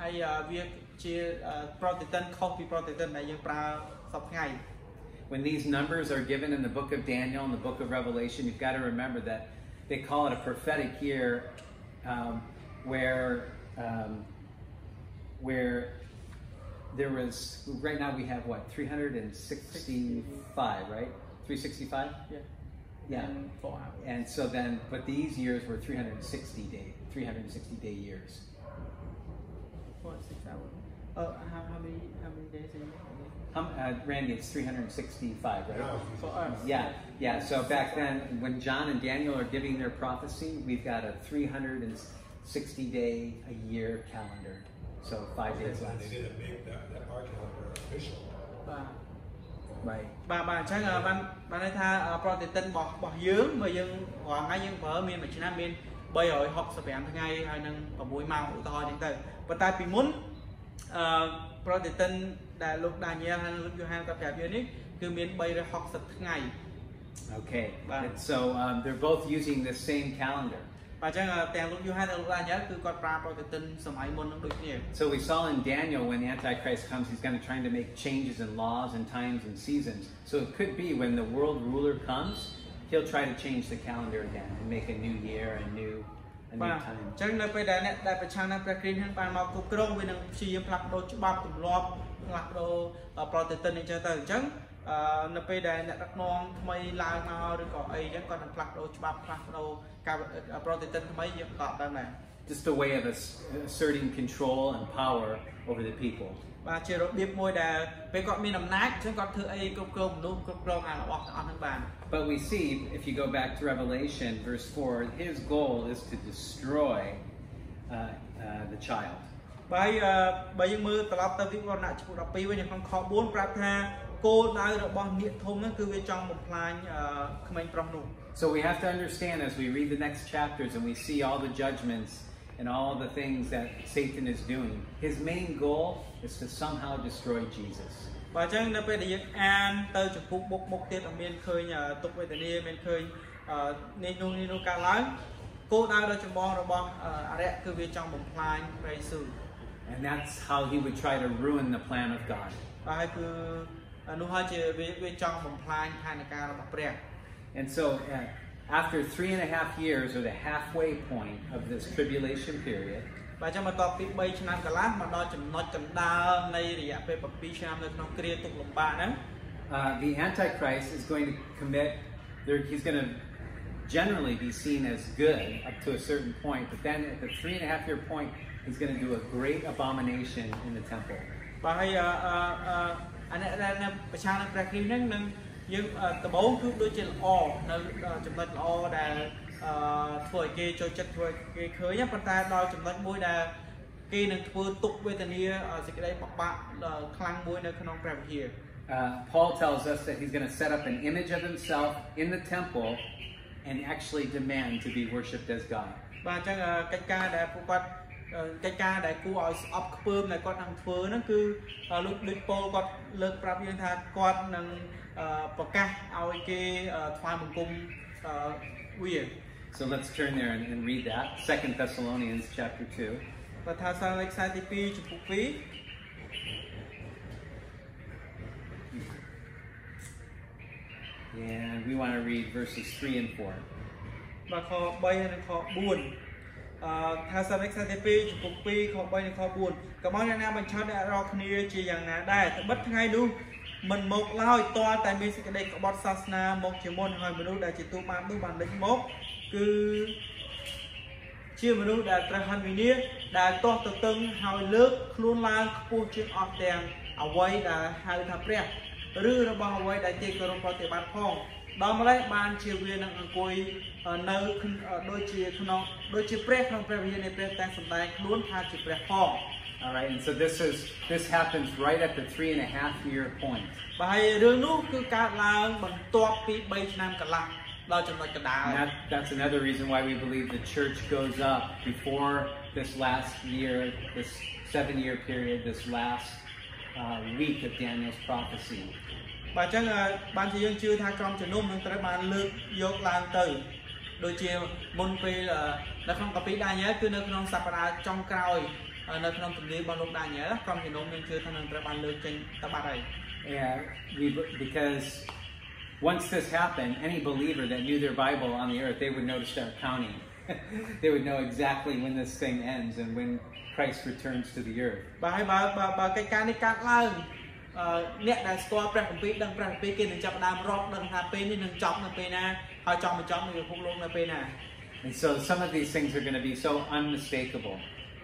ហើយវាជា Protestant ខុសពី Protestant ដែលយើងប្រើសពថ្ងៃ When these numbers are given in the book of Daniel and the book of Revelation, you've got to remember that they call it a prophetic year um, where um, where there was right now we have what 365 right 365 yeah yeah and, and so then but these years were 360 day 360 day years what six hours uh, how, how many how many days a year um, uh, Randy, it's 365, right? For us. Yeah, yeah. So back then, when John and Daniel are giving their prophecy, we've got a 360 day a year calendar. So five days less. They didn't make that, that our calendar official. Right. បាទបាទអញ្ចឹងបានបានន័យថាប្រតិទិនរបស់របស់យើងមកយើងរាល់ថ្ងៃយើងប្រើមានមួយឆ្នាំមាន 365ថ្ងៃហើយនឹង6ម៉ោងឧទាហរណ៍អញ្ចឹងទៅប៉ុន្តែពីមុនអឺប្រតិទិនដែលលោក Daniel ហើយលោក Johan គាត់ប្រាប់យើងនេះគឺមាន360ថ្ងៃ Okay. And so um, they're both using the same calendar. បាទអញ្ចឹងទាំងលោក Johan និងលោក Daniel គឺគាត់ប្រើប្រតិទិនសម័យមុននឹងដូចគ្នា So we saw in Daniel when the Antichrist comes, he's going to try to make changes in laws and times and seasons. So it could be when the world ruler comes, he'll try to change the calendar again and make a new year and new បាទអញ្ចឹងនៅពេលដែលអ្នកដែលប្រឆាំងនឹងព្រះគ្រីស្ទហ្នឹងបានមកគ្រប់គ្រងវានឹងព្យាយាមផ្លាស់ប្ដូរច្បាប់ទម្លាប់ផ្លាស់ប្ដូរប្រតិទិនអញ្ចឹងទៅអញ្ចឹងនៅពេលដែលអ្នកដឹកនាំថ្មីឡើងមកឬក៏អីអញ្ចឹងគាត់នឹងផ្លាស់ប្ដូរច្បាប់ផ្លាស់ប្ដូរការប្រតិទិនថ្មីយើងក៏ដឹងដែរ Just a way of asserting control and power over the people. បាទជារបៀបមួយដែលពេលគាត់មានអំណាចអញ្ចឹងគាត់ធ្វើអីគ្រប់គ្រងមនុស្សគ្រប់គ្រងអារបស់ទាំងអស់ហ្នឹងបាន But we see if you go back to Revelation verse 4 his goal is to destroy uh, uh, the child បើបើយើងមើលត្រឡប់ទៅវិវរណៈចំពោះ12វិញក្នុងខ4ប្រាប់ថាគោលដៅរបស់នាគធំហ្នឹងគឺវាចង់បំផ្លាញក្មេងប្រុសនោះ So we have to understand as we read the next chapters and we see all the judgments and all the things that Satan is doing his main goal is to somehow destroy Jesus បើអញ្ចឹងនៅពេលដែលយើងអានទៅចំពុកមុខមុខទៀតមានឃើញទុកវេទនាមានឃើញនេះនោះនេះនោះកើតឡើងគោលដៅដ៏ចម្បងរបស់អរិយគឺវាចង់បំផ្លាញព្រះយេស៊ូវ And that's how he would try to ruin the plan of God. And so uh, after three and a half years or the halfway point of this tribulation period បាទចាំបន្ទាប់ពី3ឆ្នាំកន្លះមកដល់ចំណុចកណ្ដាលនៃរយៈពេល7ឆ្នាំនៅក្នុងគ្រាទុក្ខលំបាកហ្នឹង uh, the antichrist is going to commit there he's going to generally be seen as good up to a certain point, but then at the three and a half year point, he's going to do a great abomination in the temple. បាទហើយអឺអឺអឺអាអ្នកដែលនៅប្រឆាំងនឹងព្រះគ្រីស្ទហ្នឹងនឹង យើងអឺដំបូងគឺដូចជាល្អនៅអឺចំណុចល្អដែលអឺធ្វើឲ្យគេចូលចិត្តធ្វើឲ្យគេឃើញណាប៉ុន្តែដល់ចំណុចមួយដែលគេនឹងធ្វើទុកវេទនាអឺសេចក្តីបបាក់អឺខ្លាំងមួយនៅក្នុងព្រះវិហារ Uh, Paul tells us that he's going to set up an image of himself in the temple and actually demand to be worshipped as God. បាទអញ្ចឹងអឺកិច្ចការដែលពួកគាត់អឺកិច្ចការដែលគួរឲ្យស្អប់ខ្ពើមដែលគាត់នឹងធ្វើហ្នឹងគឺអឺលោកដូចពោលគាត់លើកប្រាប់យើងថាគាត់នឹងអឺ ប្រកាសឲ្យគេអឺថ្វាយបង្គំអឺវា So let's turn there and, and read that. Second Thessalonians chapter 2. បើថាសារលេខខ្សែទី2ចំពុក2 And we want to read verses 3 and 4. បាទខ3ហើយនិងខ4អឺថាសារលេខខ្សែទី2ចំពុក2ខ3និងខ4កុំឲ្យអ្នកណាបញ្ឆោតអ្នករាល់គ្នាជាយ៉ាងណាដែរត្បិតថ្ងៃនោះ មិនមកឡើយតើតែមានសេចក្តីក្បត់សាសនាមកជាមុនហើយមនុស្សដែលជាទូបាបនោះបានលេចមកគឺជាមនុស្សដែលត្រូវហិនវិនាសដែលទាស់ទៅតឹងហើយលើកខ្លួនឡើងខ្ពស់ជាងអស់ទាំងអ្វីដែលហៅថាព្រះឬរបស់អ្វីដែលជាគោរពប្រតិបត្តិផងដល់ម្លេះបានជាវានឹងអង្គុយនៅដូចជាក្នុងដូចជាព្រះក្នុងព្រះវិញ្ញាណនៃព្រះតែសម្ដែងខ្លួនថាជាព្រះផង All right, and so this is this happens right at the three and a half year point. បាទហើយរឿងនោះគឺកើតឡើងបន្ទាប់ពី3ឆ្នាំកន្លះដល់ចំណុចកណ្ដាល And that, that's another reason why we believe the church goes up before this last year, this seven year period, this last uh, week of Daniel's prophecy. បាទអញ្ចឹងអឺបានជាយើងជឿថាក្រុមជំនុំនឹងត្រូវបានលើកយកឡើងទៅដូចជាមុនពេលអឺនៅក្នុងកាពីដានីយ៉ែលគឺនៅក្នុងសប្តាហ៍ចុងក្រោយអឺ នៅក្នុងទំនាយរបស់លោកដានីយ៉ែលក្រុមជំនុំយើងជឿថានឹងត្រូវបានលើកចេញទៅបាត់ហើយ And we, because once this happened, any believer that knew their Bible on the earth, they would know to start counting. they would know exactly when this thing ends and when Christ returns to the earth. បាទហើយបើបើបើកិច្ចការនេះកើតឡើងអឺអ្នកដែលស្គាល់ព្រះគម្ពីរដឹងព្រះគម្ពីរគេនឹងចាប់ផ្ដើមរាប់ដឹងថាពេលនេះនឹងចប់នៅពេលណាហើយចង់បញ្ចប់នៅពិភពលោកនៅពេលណា And so some of these things are going to be so unmistakable.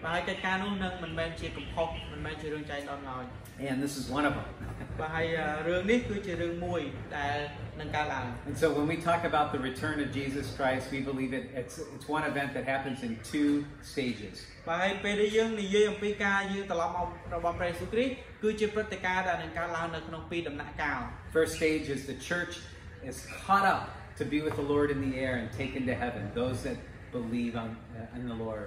បាទហើយកិច្ចការនោះនឹងមិនមែនជាកំហុសមិនមែនជារឿងចៃដន្យឡើយ And this is one of them. បាទហើយអឺរឿងនេះគឺជារឿងមួយដែលនឹងកើតឡើង And so when we talk about the return of Jesus Christ, we believe it, it's, it's one event that happens in two stages. បាទហើយពេលដែលយើងនិយាយអំពីការយើងត្រឡប់មករបស់ព្រះយេស៊ូវគ្រីស្ទគឺជាព្រឹត្តិការណ៍ដែលនឹងកើតឡើងនៅក្នុងពីរដំណាក់កាល First stage is the church is caught up to be with the Lord in the air and taken to heaven, those that believe on, uh, in the Lord.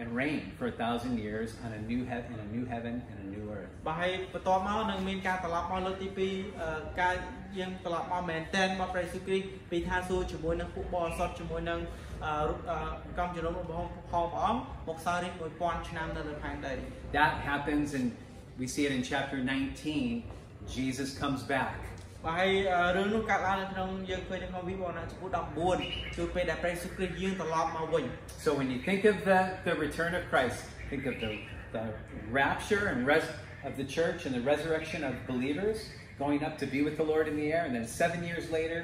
and reign for a thousand years on a new heaven, in a new heaven and a new earth. បាទហើយបន្ទាប់មកនឹងមានការត្រឡប់មកលើកទី2អឺការយើងត្រឡប់មកមែនតែនមកព្រះយេស៊ូវគ្រីស្ទពីឋានសួគ៌ជាមួយនឹងពួកបរិសុទ្ធជាមួយនឹងអឺរូបអឺក្រុមជំនុំរបស់ផងព្រះអង្គមកសោយរាជ1000ឆ្នាំនៅលើផែនដី That happens, and we see it in chapter 19. Jesus comes back. បាទហើយអឺរឿងនោះកើតឡើងនៅក្នុងយើងឃើញនៅក្នុងវិវរណៈចំពោះ19គឺពេលដែលព្រះយេស៊ូវគ្រីស្ទយាងត្រឡប់មកវិញ So when you think of the, the return of Christ, think of the, the rapture and res, of the church and the resurrection of believers going up to be with the Lord in the air, and then seven years later,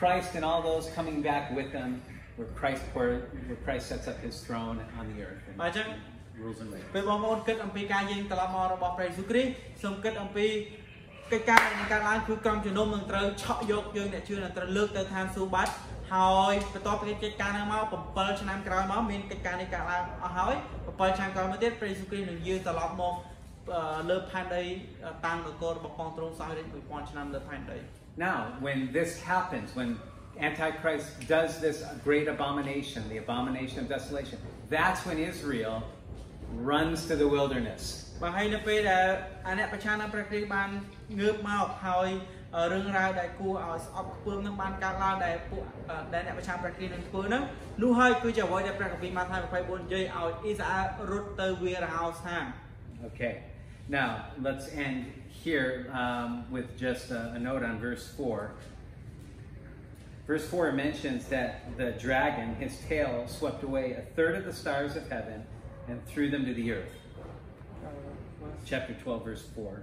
Christ and all those coming back with them, where Christ pour, where Christ sets up His throne on the earth បាទអញ្ចឹង and rules and reigns. ពេលបងប្អូនគិតអំពីការយាងត្រឡប់មករបស់ព្រះយេស៊ូវគ្រីស្ទសូមគិតអំពី កិច្ចការដែលនឹងកើតឡើងគឺក្រុមជំនុំនឹងត្រូវឆក់យកយើងអ្នកជឿនឹងត្រូវលើកទៅឋានសួគ៌បាត់ហើយបន្ទាប់ពីកិច្ចការហ្នឹងមក7ឆ្នាំក្រោយមកមានកិច្ចការនេះកើតឡើងអស់ហើយ7ឆ្នាំក្រោយមកទៀតព្រះយេស៊ូវគ្រីស្ទនឹងយាងត្រឡប់មកអឺលើផែនដីតាមនគររបស់ផងទ្រង់សោយរាជ1000ឆ្នាំលើផែនដី Now, when this happens, when Antichrist does this great abomination, the abomination of desolation, that's when Israel runs to the wilderness. បាទហើយនៅពេលដែលអាអ្នកប្រឆាំងនឹងព្រះគ្រីស្ទបាន ងើបមកហើយអ អឺរឿងរ៉ាវដែលគួរឲ្យស្អប់ខ្ពើមនឹងបានកើតឡើងដែលពួកអឺដែលអ្នកប្រឆាំងព្រះគ្រីស្ទនឹងធ្វើហ្នឹងនោះហើយគឺជាអ្វីដែលព្រះគម្ពីរម៉ាថាយ24និយាយឲ្យអ៊ីសាអែលរត់ទៅវារហោស្ថាន Okay, now let's end here um, with just a, a note on verse 4. Verse 4 mentions that the dragon, his tail, swept away a third of the stars of heaven and threw them to the earth. Chapter 12, verse 4.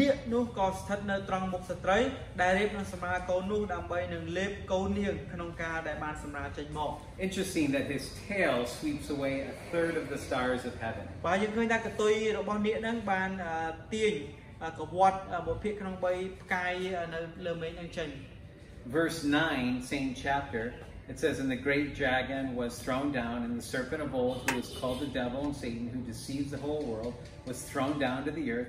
នាគនោះក៏ស្ថិតនៅត្រង់មុខស្ត្រីដែលរៀបនឹងសម្រាលកូននោះដើម្បីនឹងលេបកូននាងក្នុងការដែលបានសម្រាលចេញមក Interesting that his tail sweeps away a third of the stars of heaven. បាទយើងឃើញថាកតុយរបស់នាគហ្នឹងបានអឺទាញអឺកវត្តអឺមួយភាគក្នុង3ផ្កាយអឺនៅលើមេឃហ្នឹងចេញ Verse 9, same chapter, it says, And the great dragon was thrown down, and the serpent of old, who is called the devil and Satan, who deceives the whole world, was thrown down to the earth,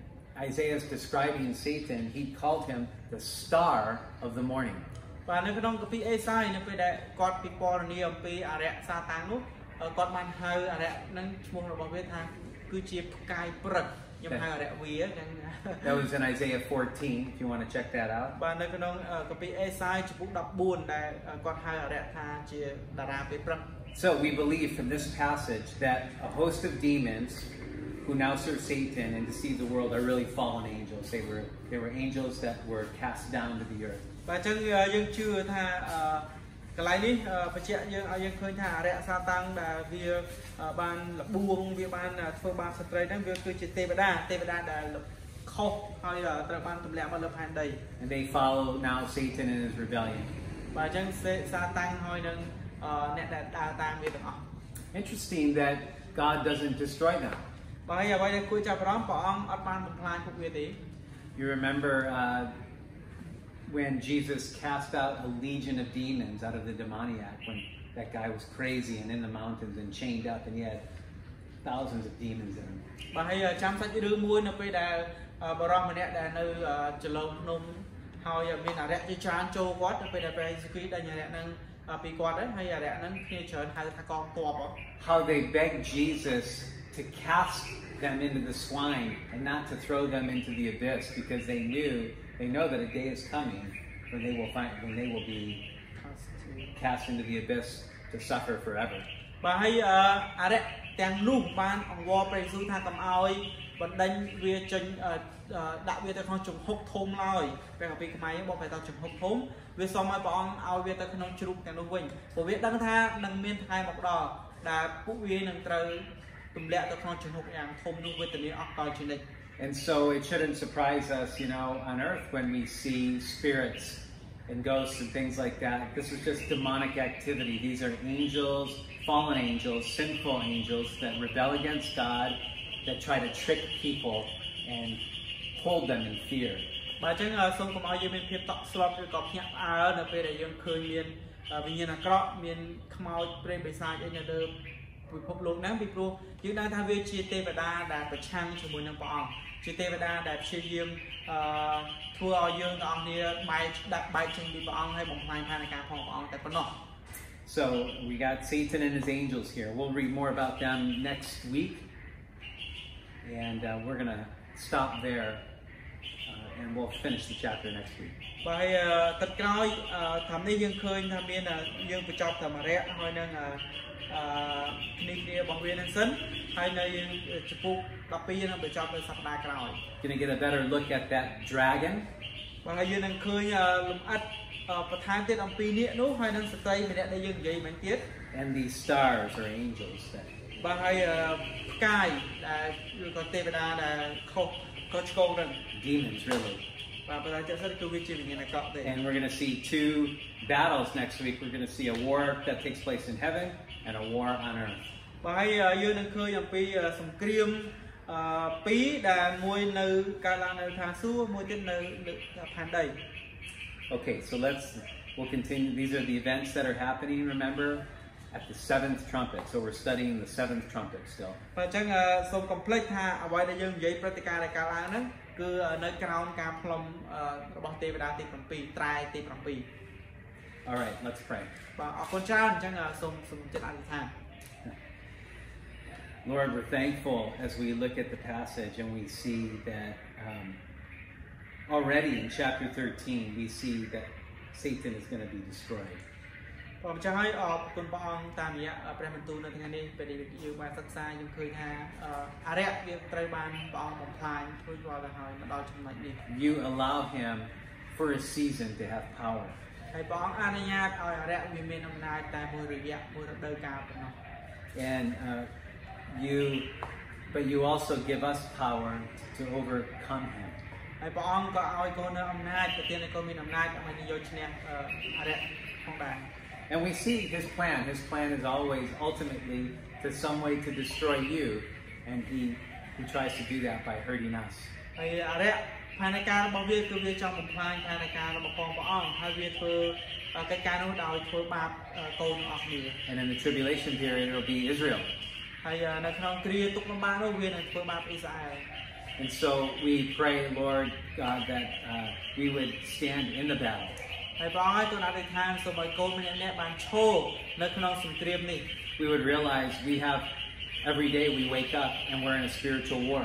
Isaiah is describing Satan, he called him the star of the morning. បាទនៅក្នុងកាពីអេសាយនៅពេលដែលគាត់ពិពណ៌នាអំពីអរិយសាតាំងនោះគាត់បានហៅអរិយហ្នឹងឈ្មោះរបស់វាថាគឺជាផ្កាយព្រឹកខ្ញុំហៅអរិយវាអញ្ចឹង That was in Isaiah 14, if you want to check that out. បាទនៅក្នុងកាពីអេសាយចំពុក14ដែលគាត់ហៅអរិយថាជាតារាពេលព្រឹក So we believe from this passage that a host of demons who now serve Satan and deceive the world are really fallen angels. They were they were angels that were cast down to the earth. បាទអញ្ចឹងយើងជឿថាអឺកន្លែងនេះអឺបញ្ជាក់យើងឲ្យយើងឃើញថាអរិយសាតាំងដែលវាអឺបានលបួងវាបានធ្វើបាបស្ត្រីហ្នឹងវាគឺជាទេវតាទេវតាដែលខុសហើយត្រូវបានទម្លាក់មកលើផែនដី And they follow now Satan in his rebellion. បាទអញ្ចឹងសេសាតាំងហើយនឹងអឺអ្នកដែលដើរតាមវាទាំងអស់ Interesting that God doesn't destroy them. បាទហើយអ្វីដែលគួរចាប់អារម្មណ៍ព្រះអង្គអត់បានបំផ្លាញពួកវាទេ You remember uh, when Jesus cast out a legion of demons out of the demoniac when that guy was crazy and in the mountains and chained up and he had thousands of demons in him. បាទហើយចាំសាច់រឿងមួយនៅពេលដែលបរិសម្នាក់ដែលនៅចលងភ្នំហើយមានអរិយជាច្រើនចូលគាត់នៅពេលដែលព្រះយេស៊ូវគ្រីស្ទដេញអរិយហ្នឹងពីគាត់ហើយហើយអរិយហ្នឹងគ្នាច្រើនហៅថាកងទ័ព How they begged Jesus to cast them into the swine and not to throw them into the abyss because they knew they know that a day is coming when they will find when they will be cast into the abyss to suffer forever. បាទហើយអរិយទាំងនោះបានអង្វរព្រះយេស៊ូវថាកុំឲ្យបណ្ដេញវាចេញដាក់វាទៅក្នុងជំហុកធំឡើយព្រះកាពីខ្មែរបងប្រែថាជំហុកធំវាសុំឲ្យព្រះអង្គឲ្យវាទៅក្នុងជ្រូកទាំងនោះវិញព្រោះវាដឹងថានឹងមានថ្ងៃមកដល់ដែលពួកវានឹងត្រូវ ទម្លាក់ទៅក្នុងជំហុកយ៉ាងធំនោះវេទនាអស់តជានិច្ច And so it shouldn't surprise us, you know, on earth when we see spirits and ghosts and things like that. This is just demonic activity. These are angels, fallen angels, sinful angels that rebel against God, that try to trick people and hold them in fear. បាទអញ្ចឹងសូមកុំឲ្យយើងមានភាពតក់ស្លុតឬក៏ភ្ញាក់ផ្អើលនៅពេលដែលយើងឃើញមានវិញ្ញាណអាក្រក់មានខ្មោចព្រេងបិសាចអីនៅលើ ពិភពលោកហ្នឹងពីព្រោះយើងដឹងថាវាជាទេវតាដែលប្រឆាំងជាមួយនឹងព្រះអង្គជាទេវតាដែលព្យាយាមអឺធ្វើឲ្យយើងទាំងអស់គ្នាបែកដាក់បែកចេញពីព្រះអង្គហើយបំផ្លាញផែនការផងព្រះអង្គតែប៉ុណ្ណោះ So we got Satan and his angels here. We'll read more about them next week. And uh, we're going to stop there uh, and we'll finish the chapter next week. បាទហើយទឹកក្រោយតាមនេះយើងឃើញថាមានយើងបញ្ចប់តាមរយៈហើយនឹងអឺគ្នាគ្នារបស់វានឹងសិនហើយនៅយើងចំពោះ12នឹងបញ្ចប់នៅសប្តាហ៍ក្រោយ Going to get a better look at that dragon បាទហើយយើងនឹងឃើញលំអិតបន្ថែមទៀតអំពីនេះនោះហើយនឹងស្ត្រីម្នាក់ដែលយើងនិយាយមិញទៀត and these stars or angels that បាទហើយផ្កាយដែលឬក៏ទេវតាដែលខុសខុសឆ្គងនឹង demons really បាទប៉ុន្តែជាក់ស្ដែងគឺវាជាវិញ្ញាណអាក្រក់ទេ And we're going to see two battles next week. We're going to see a war that takes place in heaven and a war on earth. បាទហើយយើងនឹងឃើញអំពីសង្គ្រាមអឺពីរដែលមួយនៅកើតឡើងនៅឋានសួគ៌មួយទៀតនៅលើផែនដី Okay, so let's, we'll continue. These are the events that are happening, remember, at the seventh trumpet. So we're studying the seventh trumpet still. បាទអញ្ចឹងអឺសូមកុំភ្លេចថាអ្វីដែលយើងនិយាយព្រឹត្តិការណ៍ដែលកើតឡើងហ្នឹងគឺនៅក្រោមការផ្លុំអឺរបស់ទេវតាទី7ត្រែទី7 All right, let's pray. បាទអរគុណច្រើនអញ្ចឹងអឺសូមសូមចិត្តអធិដ្ឋាន Lord, we're thankful as we look at the passage and we see that um, already in chapter 13, we see that Satan is going to be destroyed. បាទអញ្ចឹងហើយអរគុណព្រះអង្គតាមរយៈព្រះបន្ទូលនៅថ្ងៃនេះពេលដែលយើងបានសិក្សាយើងឃើញថាអឺអរិយវាត្រូវបានព្រះអង្គបំផ្លាញធ្វើរាល់ទៅហើយមកដល់ចំណុចនេះ You allow him for a season to have power. ហើយព្រះអង្គអនុញ្ញាតឲ្យអរិយវាមានអំណាចតែមួយរយៈមួយរដូវកាលប៉ុណ្ណោះ And uh, you, but you also give us power to overcome him. ហើយព្រះអង្គក៏ឲ្យកូននៅអំណាចប្រទានឲ្យកូនមានអំណាចដើម្បីយកឈ្នះអឺអរិយផងដែរ And we see his plan. His plan is always ultimately to some way to destroy you, and he he tries to do that by hurting us. ហើយអរិយ ផែនការរបស់វាគឺវាចង់បំផ្លាញផែនការរបស់ផងព្រះអង្គហើយវាធ្វើកិច្ចការនោះដោយធ្វើបាបកូនទាំងអស់គ្នា And in the tribulation period, it'll be Israel. ហើយនៅក្នុងគ្រាទុកលំបាកនោះវានឹងធ្វើបាបអ៊ីស្រាអែល And so we pray, Lord God, that uh, we would stand in the battle. ហើយព្រះអង្គឲ្យទូនអធិដ្ឋានសូមឲ្យកូនម្នាក់ៗបានឈរនៅក្នុងសង្គ្រាមនេះ We would realize we have every day we wake up and we're in a spiritual war.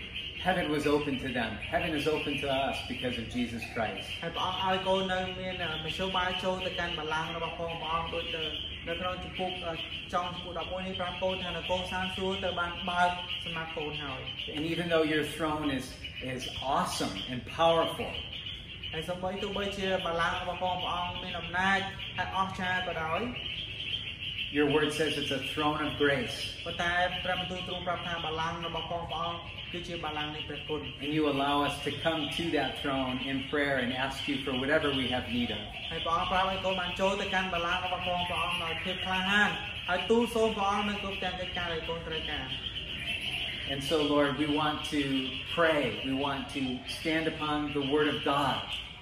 Heaven was open to them. Heaven is open to us because of Jesus Christ. ហើយព្រះអង្គឲ្យកូននៅមានមធ្យោបាយចូលទៅកាន់បល្ល័ង្ករបស់ព្រះព្រះអង្គដូចទៅនៅក្នុងជំពូកចង់ជំពូក11នេះប្រាប់កូនថានៅកូនសានសួរទៅបានបើកសម្រាប់កូនហើយ And even though your throne is, is awesome and powerful, ហើយសូម្បីទោះបីជាបល្ល័ង្ករបស់ព្រះព្រះអង្គមានអំណាចហើយអស្ចារ្យក៏ដោយ your word says it's a throne of grace. ប៉ុន្តែព្រះបន្ទូលទ្រង់ប្រាប់ថាបល្ល័ង្ករបស់ព្រះព្រះអង្គគឺជាបល្ល័ង្កនៃព្រះគុណ And you allow us to come to that throne in prayer and ask you for whatever we have need of. ហើយព្រះអង្គប្រាប់ឲ្យកូនបានចូលទៅកាន់បល្ល័ង្ករបស់ព្រះព្រះអង្គដោយភាពក្លាហានហើយទូលសូមព្រះអង្គនៅគ្រប់ទាំងកិច្ចការដែលកូនត្រូវការ And so, Lord, we want to pray. We want to stand upon the word of God.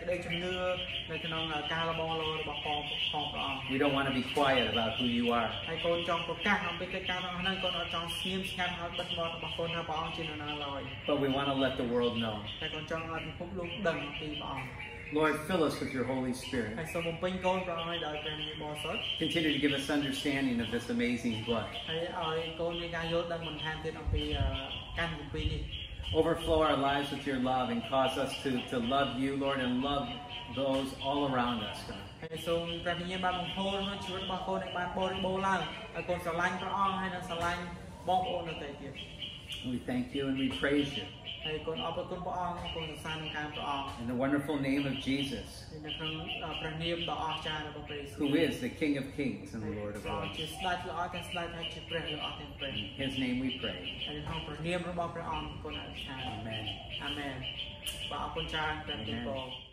ក្តីជំនឿនៅក្នុងការលបងលោរបស់ផងផងព្រះអង្គ We don't want to be quiet about who you are. ហើយកូនចង់ប្រកាសអំពីកិច្ចការទាំងអស់ហ្នឹងកូនអត់ចង់ស្ងៀមស្ងាត់ហើយបិទមាត់របស់កូនថាព្រះអង្គជានរណាឡើយ But we want to let the world know. តែកូនចង់ឲ្យពិភពលោកដឹងអំពីព្រះអង្គ Lord, fill us with your Holy ហើ Spirit. យសូមបំពេញកូនព្រះអង្គឲ្យដោយព្រះនាមបរិសុទ្ធ Continue to give us understanding of this amazing book. ហើយឲ្យកូនមានការយល់ដឹងបន្ថែមទៀតអំពីអឺកាន់គម្ពីរនេះ Overflow our lives with your love and cause us to, to love you, Lord, and love those all around us, God. ហើយសូមព្រះវិញ្ញាណបានបង្ហូរក្នុងជីវិតរបស់កូនឲ្យបានបរិបូរណ៍ឡើងហើយកូនស្រឡាញ់ព្រះអង្គហើយនឹងស្រឡាញ់បងប្អូននៅតែទៀត We thank you and we praise you. In the wonderful name of Jesus, who is the King of Kings and the Lord of Lords. In his name we pray. Amen. Amen. Amen.